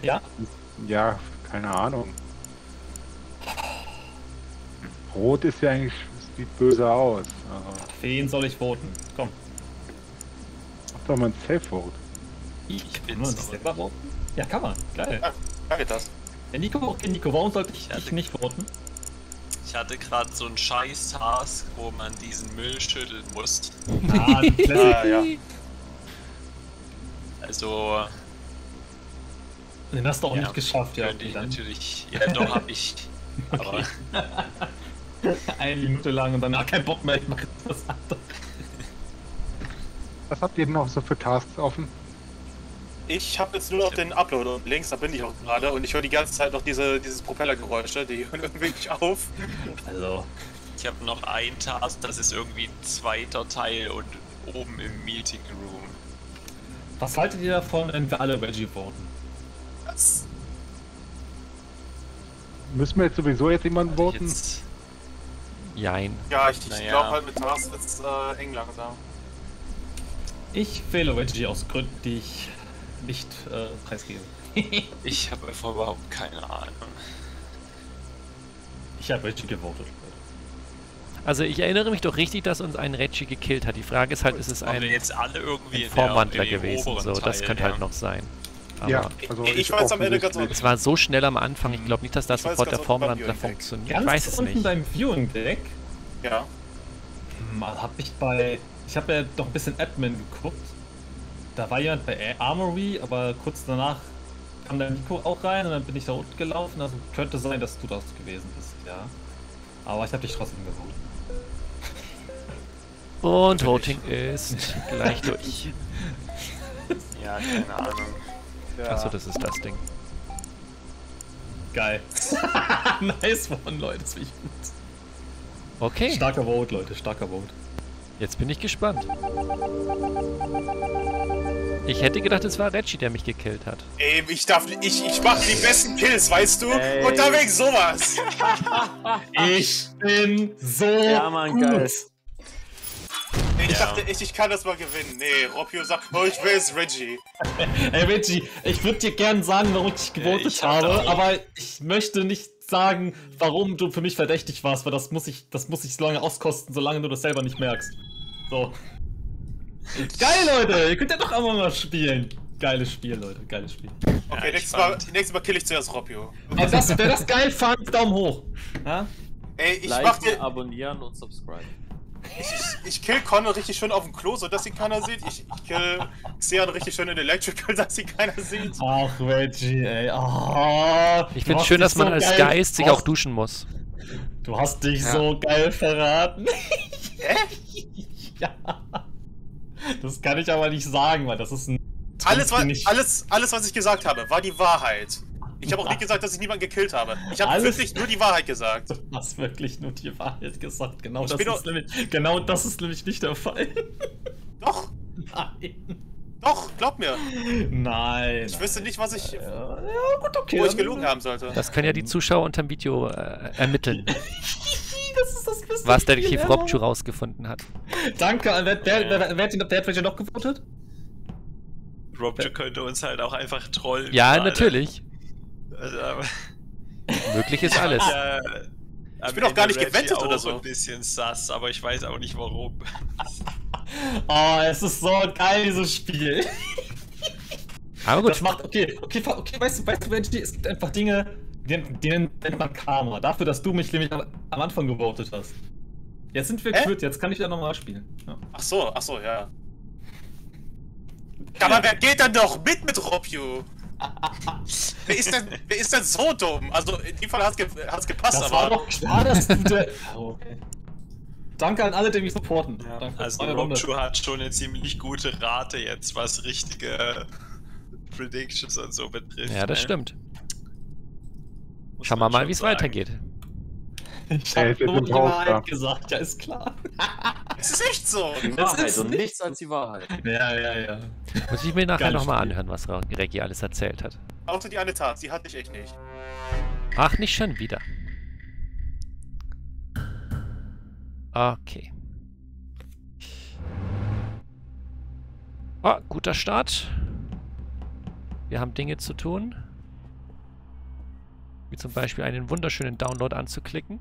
Ja? Ja, keine Ahnung. Rot ist ja eigentlich, sieht böse aus. Also, Wen soll ich voten? Komm. mach doch mal ein Safe Vote. Ich man sich aber. selber voten? Ja, kann man. Geil. danke das. Ja, Nico, okay, Nico, warum sollte ich Ja, dich nicht voten? Ich hatte gerade so einen scheiß Task, wo man diesen Müll schütteln muss. Ah. Ah, ja. Also Den hast du auch Ja, nicht geschafft, ja. Okay, natürlich. Ja, doch hab ich. Aber eine Minute lang und dann ah, kein Bock mehr, ich mache das andere. Was habt ihr denn noch so für Tasks offen? Ich habe jetzt nur noch den Upload und links, da bin ich auch gerade und ich höre die ganze Zeit noch diese, dieses Propellergeräusche, die hören irgendwie nicht auf. Also, ich habe noch einen Task, das ist irgendwie ein zweiter Teil und oben im Meeting Room. was haltet ihr davon, wenn wir alle Reggie voten? Das, Müssen wir jetzt sowieso jetzt jemanden voten? Jetzt, Jein. ja, ich, ich Naja. glaube halt mit Task wird's äh, eng langsam. Ich wähle Reggie aus Gründen, die ich nicht äh, preisgebe. ich habe einfach überhaupt keine Ahnung. Ich habe Reggie gewotet. Also ich erinnere mich doch richtig, dass uns ein Reggie gekillt hat. Die Frage ist halt, ist es ein, jetzt alle irgendwie ein in der- Vorwandler in dem gewesen? So, das Teil, könnte ja. halt noch sein. Aber Ja, also Ich weiß am Ende ganz es war so schnell am Anfang, ich glaube nicht, dass da Ich weiß sofort der Deck. funktioniert. Ganz ich weiß es unten nicht. beim Viewing Deck Ja. mal habe ich bei. Ich habe ja doch ein bisschen Admin geguckt. Da war jemand bei Armory, aber kurz danach kam der Nico auch rein und dann bin ich da unten gelaufen. Also könnte sein, dass du das gewesen bist, ja. Aber ich habe dich trotzdem gewotet. Und Voting ist gleich durch. Ja, keine Ahnung. Ja. Achso, das ist das Ding. Geil. nice one, Leute, das finde ich gut. Okay, Starker Vote, Leute, starker Vote. jetzt bin ich gespannt. Ich hätte gedacht, es war Reggie, der mich gekillt hat. Ey, ich darf, ich, ich mach die besten Kills, weißt du? Ey. Und da wegen sowas. Ich bin so Ja, Mann, gut. geil. Ich Ja. dachte echt, ich kann das mal gewinnen. Nee, Robio sagt, oh, ich will es Reggie. Ey, Reggie, ich würde dir gern sagen, warum ich dich gewotet ich hab habe, auch- aber ich möchte nicht sagen, warum du für mich verdächtig warst, weil das muss ich, das muss ich so lange auskosten, solange du das selber nicht merkst. So. Geil, Leute, ihr könnt ja doch Among Us spielen. Geiles Spiel, Leute, geiles Spiel. Okay, ich nächstes, mal, nächstes Mal kill ich zuerst Robio. Wer das, wer das geil fand, Daumen hoch. Ja? Ey, ich mach Liken, dir, abonnieren und subscribe. Ich, ich, ich kill Connor richtig schön auf dem Klo, sodass ihn keiner sieht. Ich, ich kill Sean richtig schön in Electrical, dass ihn keiner sieht. Ach, Reggie, ey. Oh, Ich finde es schön, dass man so als geil- Geist sich auch duschen muss. Du hast dich Ja. so geil verraten. Ja. Das kann ich aber nicht sagen, weil das ist ein. Alles, wa- den ich- alles, alles, was ich gesagt habe, war die Wahrheit. Ich habe auch nicht gesagt, dass ich niemanden gekillt habe. Ich habe wirklich nur die Wahrheit gesagt. Du hast wirklich nur die Wahrheit gesagt. Genau, Ich das ist, doch- nämlich, genau das ist nämlich nicht der Fall. Doch, Nein. doch, glaub mir. Nein. Ich wüsste nicht, was ich, Ja, gut, okay. wo ich gelogen haben sollte. Das können ja die Zuschauer unterm Video äh, ermitteln, Das ist das beste was der ever. Robchu rausgefunden hat. Danke, wer, wer, wer, wer, hat ihn- wer hat welche noch gewotet? Robjo könnte uns halt auch einfach trollen. Ja, gerade. natürlich. Also, aber- Möglich ist alles. Ja, am bin auch gar nicht gewettet oder so. ein bisschen sass, aber ich weiß auch nicht warum. Oh, es ist so geil, dieses Spiel. Aber gut. Das macht, okay, okay, okay, weißt du, weißt du, Reggie, es gibt einfach Dinge, die, die nennt man Karma. Dafür, dass du mich nämlich am, am Anfang gewotet hast. Jetzt sind wir quitt, jetzt kann ich ja nochmal spielen. Ja. Ach so, ach so, ja. Aber wer geht denn doch mit mit Robju? Wer, ist denn, wer ist denn so dumm? Also in dem Fall hat's, ge hat's gepasst, Das war aber. doch klar, dass du der... Oh, okay. Danke an alle, die mich supporten. Danke. Also. Rockshow hat schon eine ziemlich gute Rate jetzt, was richtige Predictions und so betrifft. Ja, das ne? stimmt. Muss Schauen wir mal, wie es weitergeht. Ich hab ist nur die Wahrheit gesagt, ja, ist klar. Es ist echt so. Die Das Wahrheit ist und nicht nichts als die Wahrheit. Ja, ja, ja. Muss ich mir nachher nochmal anhören, was Reggie alles erzählt hat. Außer die eine Tat, die hatte ich echt nicht. Ach, nicht schon wieder. Okay. Ah, guter Start. Wir haben Dinge zu tun. Wie zum Beispiel einen wunderschönen Download anzuklicken.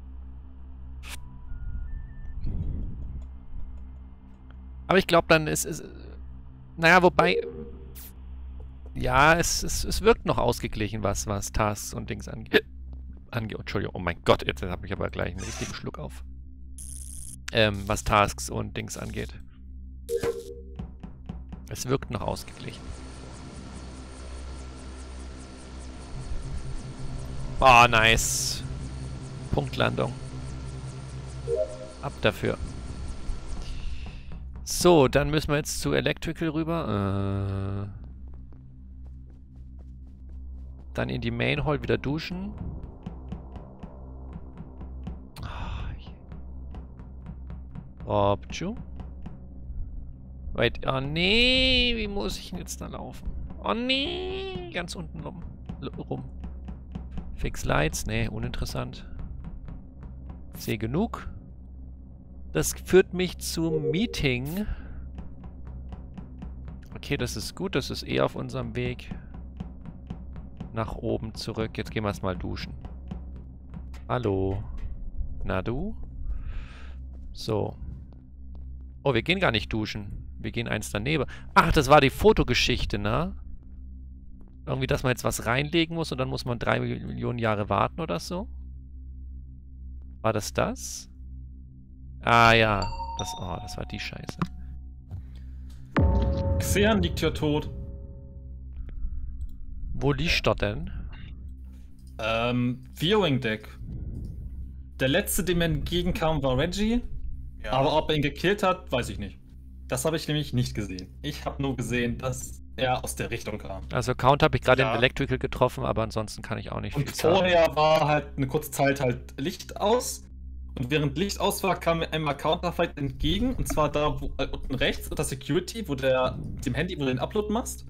Aber ich glaube, dann ist es. Naja, wobei. Ja, es, es, es wirkt noch ausgeglichen, was, was Tasks und Dings angeht. Ange Entschuldigung, oh mein Gott, jetzt habe ich aber gleich einen richtigen Schluck auf. Ähm, was Tasks und Dings angeht. Es wirkt noch ausgeglichen. Oh, nice. Punktlandung. Ab dafür. So, dann müssen wir jetzt zu Electrical rüber. Äh, dann in die Main Hall wieder duschen. Ah, je. Robju. Wait, oh nee, wie muss ich denn jetzt da laufen? Oh nee, ganz unten rum. Rum. Fix Lights, nee, uninteressant. Sehe genug. Das führt mich zum Meeting. Okay, das ist gut, das ist eh auf unserem Weg nach oben zurück. Jetzt gehen wir erstmal duschen. Hallo. Na du? So. Oh, wir gehen gar nicht duschen. Wir gehen eins daneben. Ach, das war die Fotogeschichte, ne? Irgendwie, dass man jetzt was reinlegen muss und dann muss man drei Millionen Jahre warten oder so? War das das? Ah ja. Das, oh, das war die Scheiße. Xean liegt hier tot. Wo liegt er denn? Ähm, Viewing Deck. Der letzte, dem er entgegenkam, war Reggie. Ja. Aber ob er ihn gekillt hat, weiß ich nicht. Das habe ich nämlich nicht gesehen. Ich habe nur gesehen, dass er aus der Richtung kam. Also Count habe ich gerade Ja. im Electrical getroffen, aber ansonsten kann ich auch nicht Und viel sagen. vorher war halt eine kurze Zeit halt Licht aus. Und während Licht aus war, kam mir einmal Counterfight entgegen. Und zwar da wo, äh, unten rechts unter Security, wo der dem Handy, wo du den Upload machst.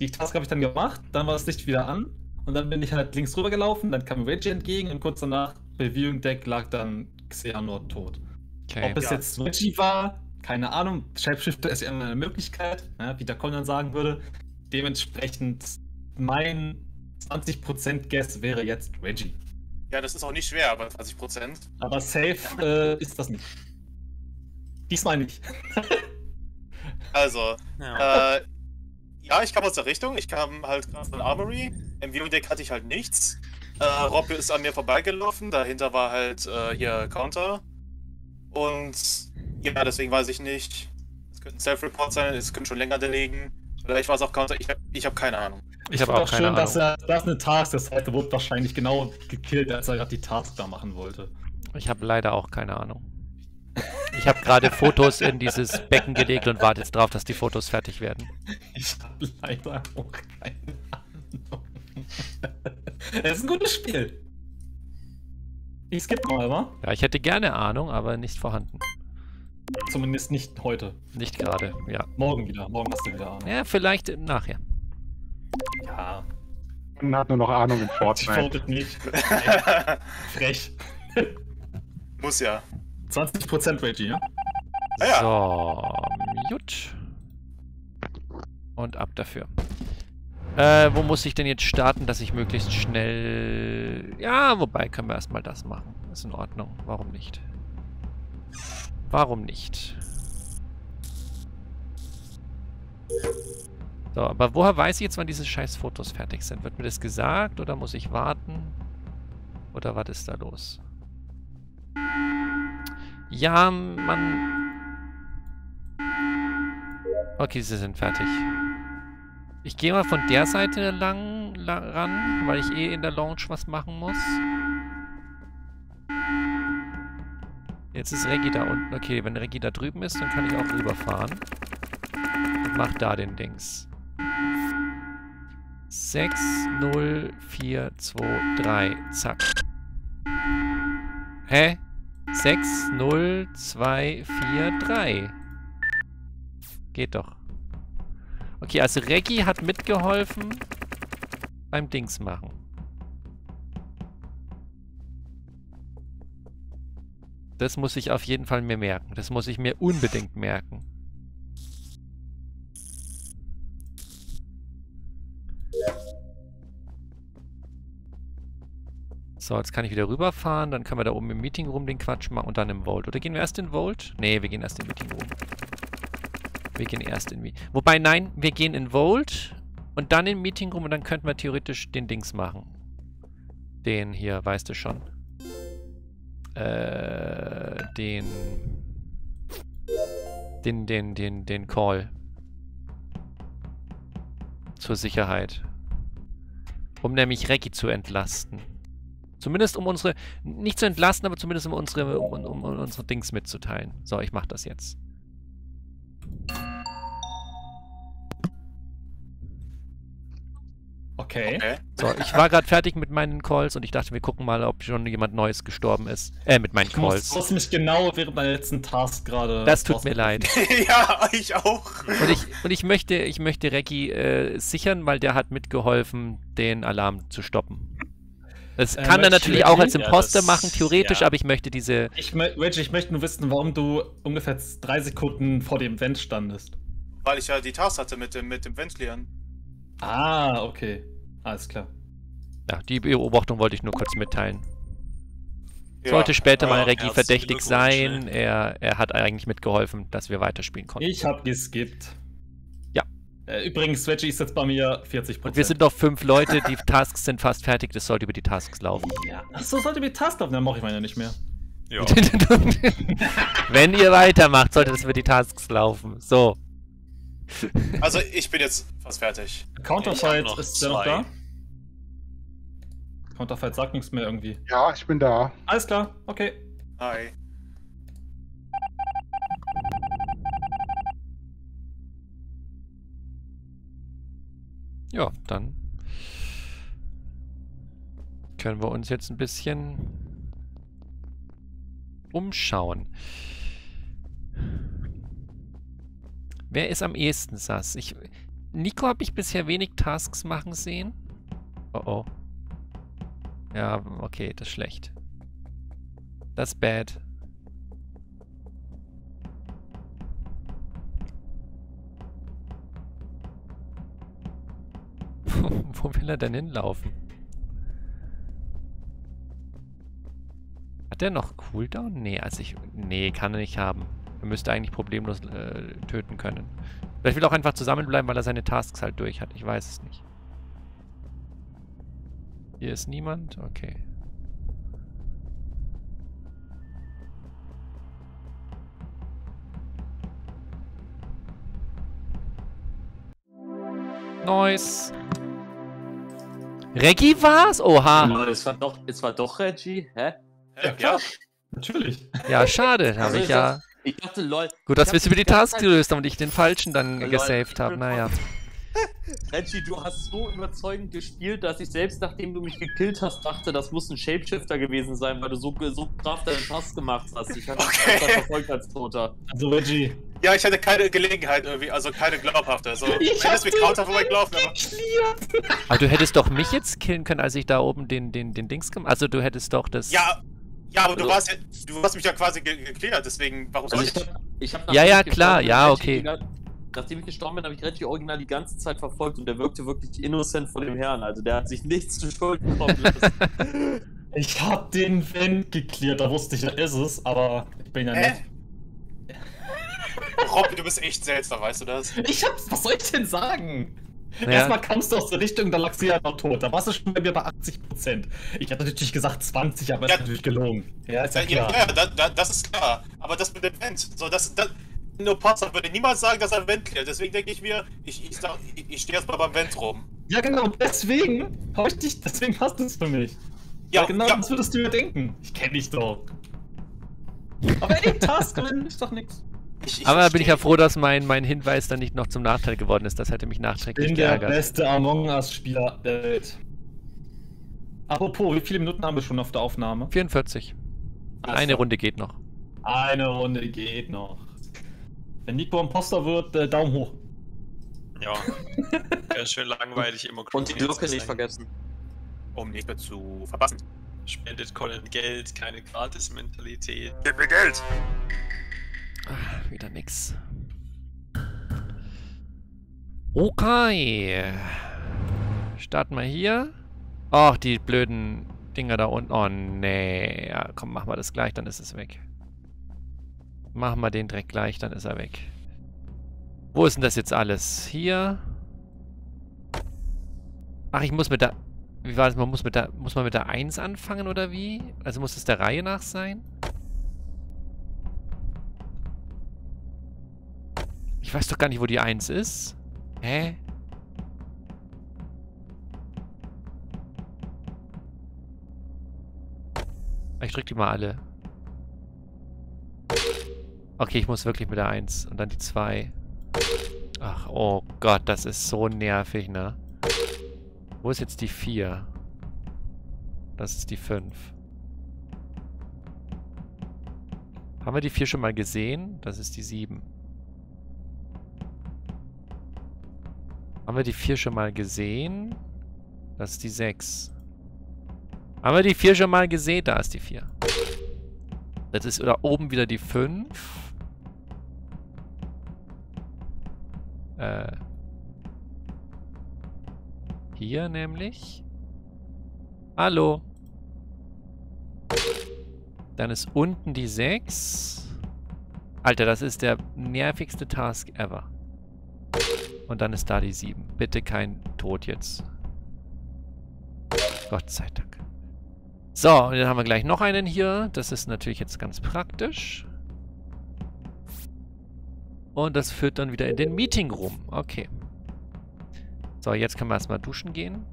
Die Task habe ich dann gemacht, dann war das Licht wieder an. Und dann bin ich halt links rüber gelaufen, dann kam mir Reggie entgegen und kurz danach bei Viewing Deck lag dann Xehanort tot. Okay. Ob es Ja. jetzt Reggie war, keine Ahnung. Shapeshifter ist ja immer eine Möglichkeit, ja, wie der Conan sagen würde. Dementsprechend mein 20% Guess wäre jetzt Reggie. Ja, das ist auch nicht schwer, aber 20 Prozent. Aber safe äh, ist das nicht. Diesmal nicht. Also, Ja. äh, ja, ich kam aus der Richtung. Ich kam halt gerade von Armory. Im Viewing Deck hatte ich halt nichts. Äh, Rob ist an mir vorbeigelaufen. Dahinter war halt äh, hier Counter. Und ja, deswegen weiß ich nicht. Es könnte ein Self-Report sein, es könnte schon länger liegen. Vielleicht war es auch Counter. Ich habe ich hab keine Ahnung. Ich habe fand auch keine schön, Ahnung. dass er das eine Task, das hätte wurde wahrscheinlich genau gekillt, als er gerade die Task da machen wollte. Ich habe leider auch keine Ahnung. Ich habe gerade Fotos in dieses Becken gelegt und warte jetzt drauf, dass die Fotos fertig werden. Ich habe leider auch keine Ahnung. Es ist ein gutes Spiel. Ich skippe mal, wa? Ja, ich hätte gerne Ahnung, aber nicht vorhanden. Zumindest nicht heute. Nicht gerade, ja. Morgen wieder. Morgen hast du wieder Ahnung. Ja, vielleicht nachher. Ja. Man hat nur noch Ahnung in Ich Fortnite. votet nicht. Frech. Muss ja. 20% Reggie, ja? Ah ja. So, gut. Und ab dafür. Äh, wo muss ich denn jetzt starten, dass ich möglichst schnell... Ja, wobei, können wir erstmal das machen. Ist in Ordnung. Warum nicht? Warum nicht? So, aber woher weiß ich jetzt, wann diese scheiß Fotos fertig sind? Wird mir das gesagt oder muss ich warten? Oder was ist da los? Ja, man... Okay, sie sind fertig. Ich gehe mal von der Seite lang, lang ran, weil ich eh in der Lounge was machen muss. Jetzt ist Reggie da unten. Okay, wenn Reggie da drüben ist, dann kann ich auch rüberfahren. Und mach da den Dings. 6, 0, 4, 2, 3. Zack. Hä? 6, 0, 2, 4, 3. Geht doch. Okay, also Reggie hat mitgeholfen beim Dings machen. Das muss ich auf jeden Fall mir merken. Das muss ich mir unbedingt merken. So, jetzt kann ich wieder rüberfahren. Dann können wir da oben im Meeting Room den Quatsch machen und dann im Vault. Oder gehen wir erst in Vault? Nee, wir gehen erst in Meeting Room. Wir gehen erst in Meeting Wobei, nein, wir gehen in Vault und dann in Meeting Room und dann könnten wir theoretisch den Dings machen. Den hier, weißt du schon. Äh, den... Den, den, den, den Call. Zur Sicherheit. Um nämlich Reggie zu entlasten. Zumindest um unsere, nicht zu entlasten, aber zumindest um unsere, um, um, um unsere Dings mitzuteilen. So, ich mach das jetzt. Okay. Okay. So, ich war gerade fertig mit meinen Calls und ich dachte, wir gucken mal, ob schon jemand Neues gestorben ist. Äh, mit meinen Ich Calls. muss mich genau während meiner letzten Task gerade. Das tut mir leid. ja, ich auch. Und ich, und ich möchte, ich möchte Reggie äh, sichern, weil der hat mitgeholfen, den Alarm zu stoppen. Das Äh, kann er möchte natürlich auch als Ja, Imposter das- machen, theoretisch, ja. aber ich möchte diese. Ich, Reggie, ich möchte nur wissen, warum du ungefähr drei Sekunden vor dem Vent standest. Weil ich ja die Task hatte mit dem, mit dem Ventilieren. Ah, okay. Alles klar. Ja, die Beobachtung wollte ich nur kurz mitteilen. Ja. Sollte später Ja, mal Reggie verdächtig Glückwunsch, sein. ne? Er, er hat eigentlich mitgeholfen, dass wir weiterspielen konnten. Ich hab geskippt. Äh, übrigens, Reggie ist jetzt bei mir 40%. Und wir sind noch fünf Leute, die Tasks sind fast fertig, das sollte über die Tasks laufen. Ja. Achso, sollte mir Task laufen, dann mache ich meine nicht mehr. Ja. Wenn ihr weitermacht, sollte das über die Tasks laufen. So. Also ich bin jetzt fast fertig. Counterfight, ist der noch da? Counterfight sagt nichts mehr irgendwie. Ja, ich bin da. Alles klar, okay. Hi. Ja, dann können wir uns jetzt ein bisschen umschauen. Wer ist am ehesten sass? Ich, Nico habe ich bisher wenig Tasks machen sehen. Oh oh. Ja, okay, das ist schlecht. Das ist bad. Will er denn hinlaufen? Hat der noch Cooldown? Nee, also ich. Nee, kann er nicht haben. Er müsste eigentlich problemlos äh, töten können. Vielleicht will er auch einfach zusammenbleiben, weil er seine Tasks halt durch hat. Ich weiß es nicht. Hier ist niemand? Okay. Nice. Reggie war's? Oha. Es war doch, es war doch Reggie, hä? Ja, klar. Natürlich. Ja, schade. Da habe Also ich ja. Ich dachte, lol. Gut, dass wir es über die Task gelöst haben und ich den falschen dann Lol, gesaved habe. Naja. Reggie, du hast so überzeugend gespielt, dass ich selbst nachdem du mich gekillt hast, dachte, das muss ein Shapeshifter gewesen sein, weil du so, so brav deinen Pass gemacht hast. Ich hatte Okay. dich einfach verfolgt als Toter. Also Reggie. Ja, ich hatte keine Gelegenheit irgendwie, also keine glaubhafte. Also, Ich hab es mit Counter vorbeigelaufen, aber. Aber du hättest doch mich jetzt killen können, als ich da oben den, den, den Dings gemacht Also du hättest doch das. Ja, ja, aber du Also- warst ja, du hast mich ja quasi ge geklärt, deswegen, warum soll Also ich? ich hab, ich hab Ja, ja, klar, ja, okay. Nachdem ich gestorben bin, habe ich Reggie original die ganze Zeit verfolgt und der wirkte wirklich innocent vor dem Herrn. Also der hat sich nichts zu Schulden kommen lassen. Ich hab den Vent geklärt, da wusste ich, da ist es, aber ich bin ja Hä? nett. Robby, du bist echt seltsam, weißt du das? Ich hab's, was soll ich denn sagen? Naja, Erstmal kamst du aus der Richtung, da lag sie halt noch tot. Da warst du schon bei mir bei 80%. Ich hatte natürlich gesagt 20, aber Ja. ist natürlich gelogen. Ja, ist ja Ja, ja, klar. ja da, da, das ist klar. Aber das mit dem Vent, so, das, das, ein Imposter würde niemals sagen, dass er ein Vent klärt. Deswegen denke ich mir, ich, ich, sag- ich, ich stehe erstmal beim Vent rum. Ja, genau, deswegen hab ich dich, deswegen passt es für mich. Ja, Ja, genau, ja. das würdest du ja denken. Ich kenne dich doch. Aber ey, Task ist doch nix. Ich, ich aber bin ich ja froh, dass mein, mein Hinweis dann nicht noch zum Nachteil geworden ist. Das hätte mich Ich nachträglich bin der geärgert. beste Among Us-Spieler der Welt. Apropos, wie viele Minuten haben wir schon auf der Aufnahme? 44. Also, Eine Runde geht noch. Eine Runde geht noch. Wenn Nico Imposter wird, äh, Daumen hoch. Ja. Wäre schön langweilig immer Und die Glocke nicht vergessen. Um nicht mehr zu verpassen. Spendet Colin Geld, keine Gratis-Mentalität. Gib mir Geld! Ah, wieder nix. Okay. Starten wir hier. Ach, die blöden Dinger da unten. Oh, nee. Ja, komm, machen wir das gleich, dann ist es weg. Machen wir den Dreck gleich, dann ist er weg. Wo ist denn das jetzt alles? Hier. Ach, ich muss mit der... Wie war das? Man muss mit der... Muss man mit der 1 anfangen, oder wie? Also muss es der Reihe nach sein? Ich weiß doch gar nicht, wo die 1 ist. Hä? Ich drück die mal alle. Okay, ich muss wirklich mit der 1 und dann die 2. Ach, oh Gott, das ist so nervig, ne? Wo ist jetzt die 4? Das ist die 5. Haben wir die 4 schon mal gesehen? Das ist die 7. Haben wir die 4 schon mal gesehen? Das ist die 6. Haben wir die 4 schon mal gesehen? Da ist die 4. Das ist da oben wieder die 5. Äh. Hier nämlich. Hallo. Dann ist unten die 6. Alter, das ist der nervigste Task ever. Und dann ist da die 7. Bitte kein Tod jetzt. Gott sei Dank. So, dann haben wir gleich noch einen hier. Das ist natürlich jetzt ganz praktisch. Und das führt dann wieder in den Meeting Room. Okay. So, jetzt können wir erstmal duschen gehen.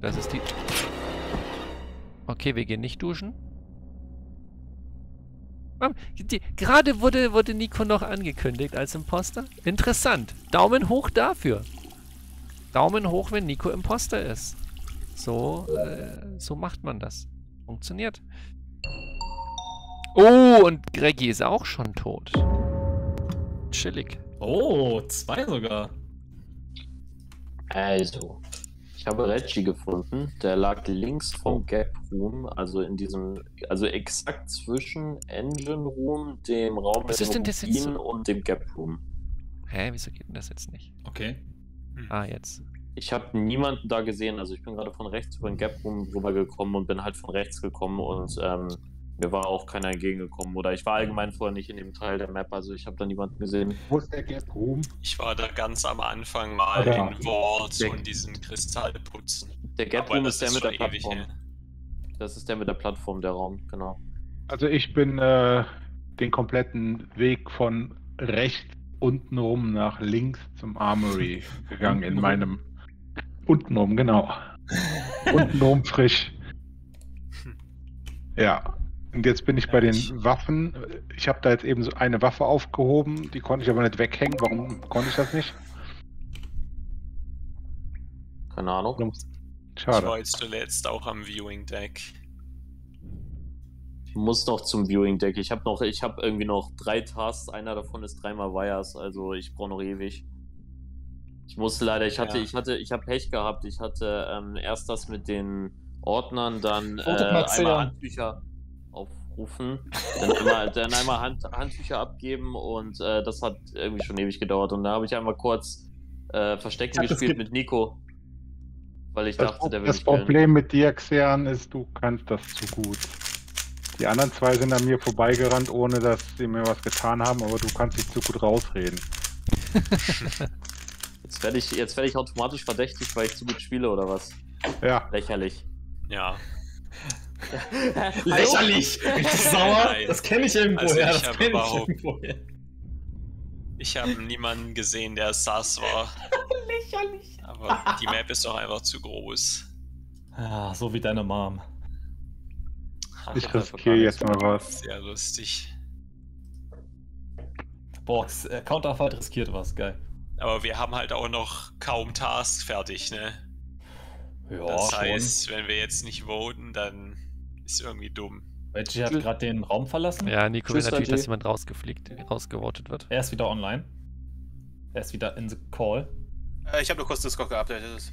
Das ist die... Okay, wir gehen nicht duschen. Die- Gerade wurde, wurde Nico noch angekündigt als Imposter. Interessant. Daumen hoch dafür. Daumen hoch, wenn Nico Imposter ist. So, äh, so macht man das. Funktioniert. Oh, und Greggy ist auch schon tot. Chillig. Oh, zwei sogar. Also, ich habe Reggie gefunden. Der lag links vom Gap Room, also in diesem, also exakt zwischen Engine Room, dem Raum Was mit ist den denn das jetzt Rubinen so? und dem Gap Room. Hä, wieso geht denn das jetzt nicht? Okay. Ah, jetzt. Ich habe niemanden da gesehen, also ich bin gerade von rechts über den Gap Room rübergekommen und bin halt von rechts gekommen und ähm, mir war auch keiner entgegengekommen oder ich war allgemein vorher nicht in dem Teil der Map, also ich habe da niemanden gesehen. Wo ist der Gap Room? Ich war da ganz am Anfang mal Oder- in Der- und diesen Kristallputzen. Der Gap Room das ist der mit der Plattform. Das ist der mit der Plattform, der Raum, genau. Also ich bin äh, den kompletten Weg von rechts unten rum nach links zum Armory gegangen in meinem untenrum, genau. untenrum frisch. Ja. Und jetzt bin ich bei den Waffen. Ich habe da jetzt eben so eine Waffe aufgehoben, die konnte ich aber nicht weghängen. Warum konnte ich das nicht? Keine Ahnung. Ich Schade. war jetzt zuletzt auch am Viewing Deck. Ich muss noch zum Viewing Deck. Ich habe noch, ich habe irgendwie noch drei Tasks. Einer davon ist dreimal Wires, also ich brauche noch ewig. Ich muss leider, ich hatte, Ja. ich hatte, ich habe Pech gehabt. Ich hatte ähm, erst das mit den Ordnern, dann äh, einmal Handtücher aufrufen, dann einmal, dann einmal Hand, Handtücher abgeben und äh, das hat irgendwie schon ewig gedauert. Und da habe ich einmal kurz äh, Verstecken das gespielt ge- mit Nico. Weil ich Das, dachte, der will das. Problem mit dir, Xean, ist, du kannst das zu gut. Die anderen zwei sind an mir vorbeigerannt, ohne dass sie mir was getan haben, aber du kannst dich zu gut rausreden. Jetzt werde ich, jetzt werd ich automatisch verdächtig, weil ich zu gut spiele oder was? Ja. Lächerlich. Ja. Lächerlich! Richtig sauer! Nein. Das kenne ich irgendwoher. Also ich das habe kenn überhaupt- irgendwoher. Ich habe niemanden gesehen, der sass war. Lächerlich! Aber die Map ist doch einfach zu groß. Ah, so wie deine Mom. Ich hab riskiere jetzt mal was. Sehr lustig. Box, äh, Counterfight riskiert was, geil. Aber wir haben halt auch noch kaum Tasks fertig, ne? Ja, das schon. heißt, wenn wir jetzt nicht voten, dann ist irgendwie dumm. Reggie hat gerade den Raum verlassen. Ja, Nico will Tschüss, natürlich, Reggie. dass jemand rausgefliegt, rausgevotet wird. Er ist wieder online. Er ist wieder in the call. Äh, ich habe nur kurz Discord geupdatet.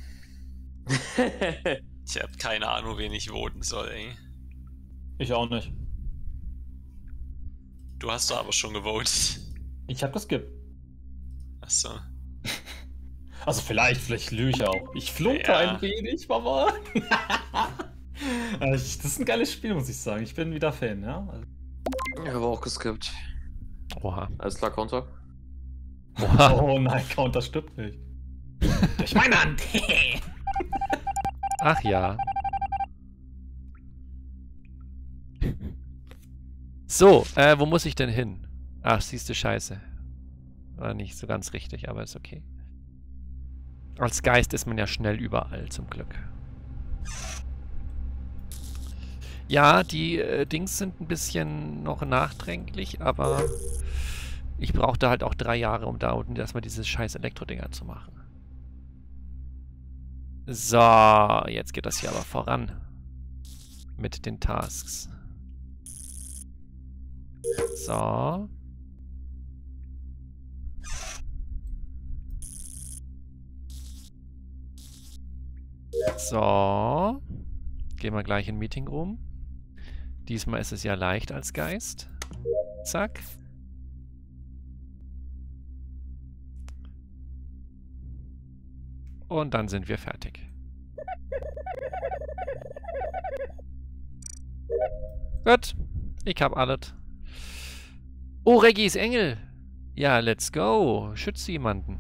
Ich habe keine Ahnung, wen ich voten soll, ey. Ich auch nicht. Du hast doch aber schon gewotet. Ich hab geskippt. Achso. Also vielleicht, vielleicht lüge ich auch. Ich flunke Ja. ein wenig, Mama. Ich- das ist ein geiles Spiel, muss ich sagen. Ich bin wieder Fan, ja. Ich habe auch geskippt. Oha. Alles klar, Konter. Oha. oh nein, Counter stimmt nicht. Durch meine Hand. Ach ja. So, äh, wo muss ich denn hin? Ach, siehst du, scheiße. War nicht so ganz richtig, aber ist okay. Als Geist ist man ja schnell überall, zum Glück. Ja, die äh, Dings sind ein bisschen noch nachdränglich, aber ich brauchte halt auch drei Jahre, um da unten erstmal diese scheiß Elektrodinger zu machen. So, jetzt geht das hier aber voran. Mit den Tasks. So. So. Gehen wir gleich in Meeting Room. Diesmal ist es ja leicht als Geist. Zack. Und dann sind wir fertig. Gut. Ich hab alles. Oh, Regis Engel. Ja, let's go. Schütze jemanden.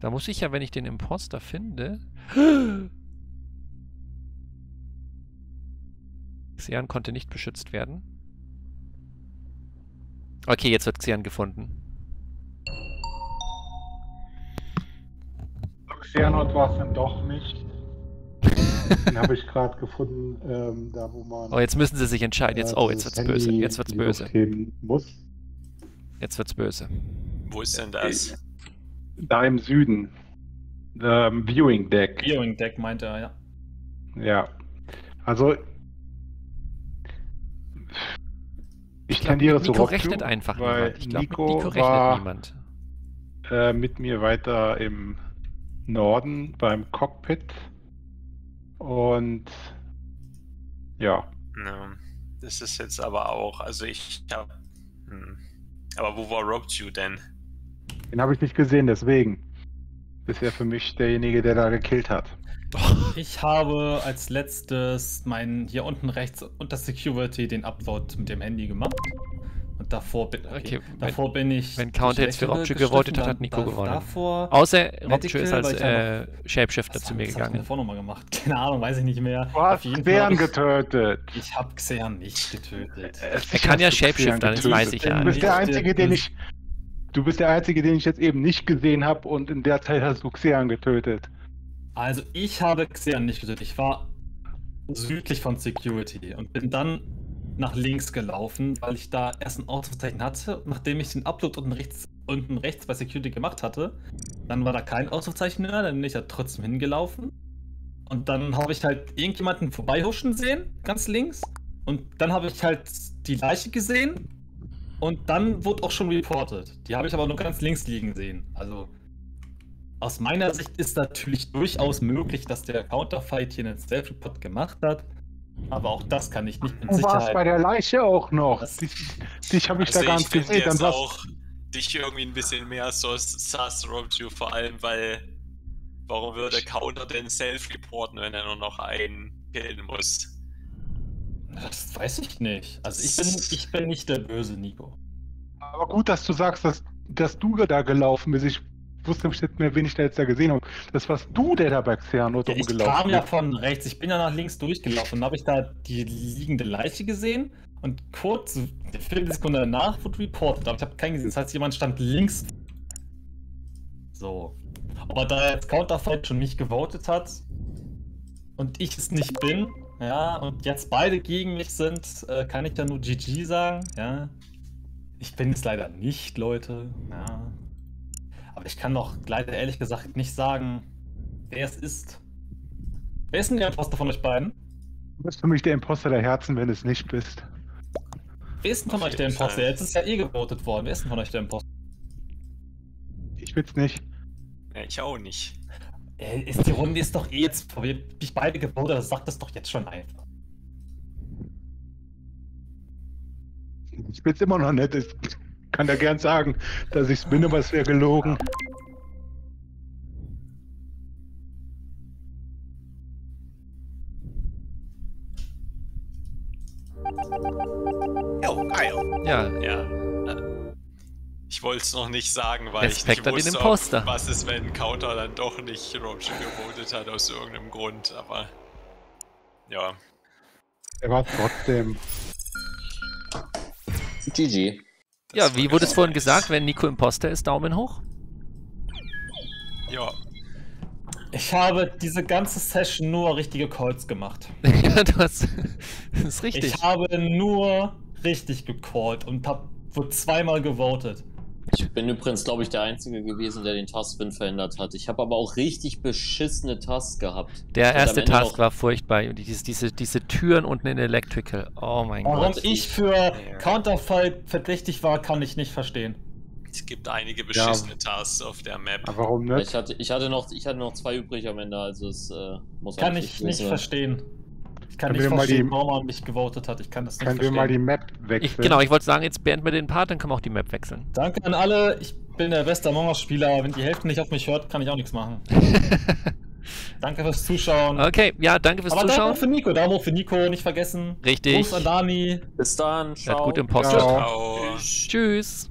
Da muss ich ja, wenn ich den Imposter finde. Xian konnte nicht beschützt werden. Okay, jetzt wird Xian gefunden. Xehanort war es dann doch nicht. Den habe ich gerade gefunden, ähm, da wo man. Oh, jetzt müssen sie sich entscheiden. Jetzt, äh, oh, jetzt wird's böse. Handy Jetzt wird's böse. Muss. Jetzt wird's böse. Wo ist denn das? Da im Süden. Ähm, Viewing Deck. Viewing Deck meinte er, ja. Ja. Also. Ich tendiere zu Nico rechnet einfach weil niemand. Ich glaube, mit Nico, Nico rechnet war niemand. äh, mit mir weiter im Norden beim Cockpit. Und ja, Ja, das ist jetzt aber auch, also ich hab. Hm. Aber wo war Robju denn? den habe ich nicht gesehen, deswegen ist er für mich derjenige, der da gekillt hat. Ich habe als letztes meinen hier unten rechts unter Security den Upload mit dem Handy gemacht. Und davor bin, okay, Okay, wenn- davor bin ich. wenn Counter durch jetzt für gestriffen, gewotet hat, dann hat Nico da- gewonnen. Davor. Außer Medical, ist als äh, Shapeshifter zu mir hab ich gegangen. davor nochmal gemacht? Keine Ahnung, weiß ich nicht mehr. Du hast Xehan getötet. Ich habe Xehan nicht getötet. Er kann ja Shapeshifter, das weiß ich ja. Du bist der Nicht. Einzige, den ich. Du bist der Einzige, den ich jetzt eben nicht gesehen habe und in der Zeit hast du Xehan getötet. Also ich habe Xehan nicht getötet. Ich war südlich von Security und bin dann nach links gelaufen, weil ich da erst ein Ausrufezeichen hatte. Nachdem ich den Upload unten rechts, unten rechts bei Security gemacht hatte, dann war da kein Ausrufezeichen mehr, dann bin ich da trotzdem hingelaufen. Und dann habe ich halt irgendjemanden vorbeihuschen sehen, ganz links. Und dann habe ich halt die Leiche gesehen. Und dann wurde auch schon reported. Die habe ich aber nur ganz links liegen sehen. Also aus meiner Sicht ist natürlich durchaus möglich, dass der Counterfight hier einen Self-Report gemacht hat. Aber auch das kann ich nicht mit Du warst bei Sicherheit. der Leiche auch noch. Das- Dich, dich habe ich Also da gar ich nicht finde gesehen. Dann jetzt warst auch dich irgendwie ein bisschen mehr so sass Robju, vor allem weil warum würde Counter denn self-reporten, wenn er nur noch einen killen muss? Das weiß ich nicht. Also ich bin, ich bin nicht der böse Nico. Aber gut, dass du sagst, dass, dass du da gelaufen bist. Ich wusste nicht mehr, wen ich da jetzt da gesehen habe. Das warst du, der da bei Xehanort Ja, ich rumgelaufen kam ja von rechts, ich bin ja nach links durchgelaufen. Dann habe ich da die liegende Leiche gesehen und kurz, eine Viertelsekunde danach wurde reported, aber ich habe keinen gesehen. Das heißt, jemand stand links. So. Aber da jetzt Counterfight schon mich gewotet hat und ich es nicht bin, ja, und jetzt beide gegen mich sind, äh, kann ich ja nur GG sagen, ja. Ich bin es leider nicht, Leute, ja. Aber ich kann doch leider ehrlich gesagt nicht sagen, wer es ist. Wer ist denn der Imposter von euch beiden? Du bist für mich der Imposter der Herzen, wenn du es nicht bist. Wer ist denn von euch der Imposter? Jetzt ist ja eh gewotet worden. Wer ist denn von euch der Imposter? Ich will's nicht. Ja, ich auch nicht. Äh, ist die Runde ist doch eh jetzt vorbei. Ich beide gewotet, das sagt das doch jetzt schon einfach. Ich bin's immer noch nicht. Ich kann da gern sagen, dass ich's bin, aber es wäre gelogen. Jo, geil. Ja, Ja. Ich wollte es noch nicht sagen, weil Respekt ich nicht wusste, Imposter. ob- was ist, wenn Counter dann doch nicht Robson gewotet hat aus irgendeinem Grund, aber ja. Er war trotzdem. GG. Ja wie wurde es vorhin nice. gesagt, wenn Nico Imposter ist, Daumen hoch? Ja, Ich habe diese ganze Session nur richtige Calls gemacht. ja, das, das ist richtig. Ich habe nur richtig gecallt und hab wurde zweimal gewotet. Ich bin übrigens, glaube ich, der Einzige gewesen, der den Taskspin verändert hat. Ich habe aber auch richtig beschissene Tasks gehabt. Der erste Task war furchtbar. Diese, diese, diese Türen unten in Electrical. Oh mein Warum Gott. ich für Counterfight verdächtig war, kann ich nicht verstehen. es gibt einige beschissene Tasks auf der Map. Aber warum nicht? Ich hatte, ich, hatte noch, ich hatte noch zwei übrig am Ende, also es äh, muss Kann ich nicht wissen. verstehen. Ich kann Können nicht wir verstehen, die- warum man mich gewotet hat. Ich kann das nicht Können wir verstehen. mal die Map wechseln? Ich, genau, ich wollte sagen, jetzt beenden wir den Part, dann können wir auch die Map wechseln. Danke an alle. Ich bin der beste Among Us-Spieler. Wenn die Hälfte nicht auf mich hört, kann ich auch nichts machen. Danke fürs Zuschauen. okay, ja, danke fürs Aber Zuschauen. hoch für Nico. Daumen hoch für Nico. Nicht vergessen. Richtig. Gruß an Dani. Bis dann, Er ciao. hat gut Imposter. Ciao. Ciao. Tschüss.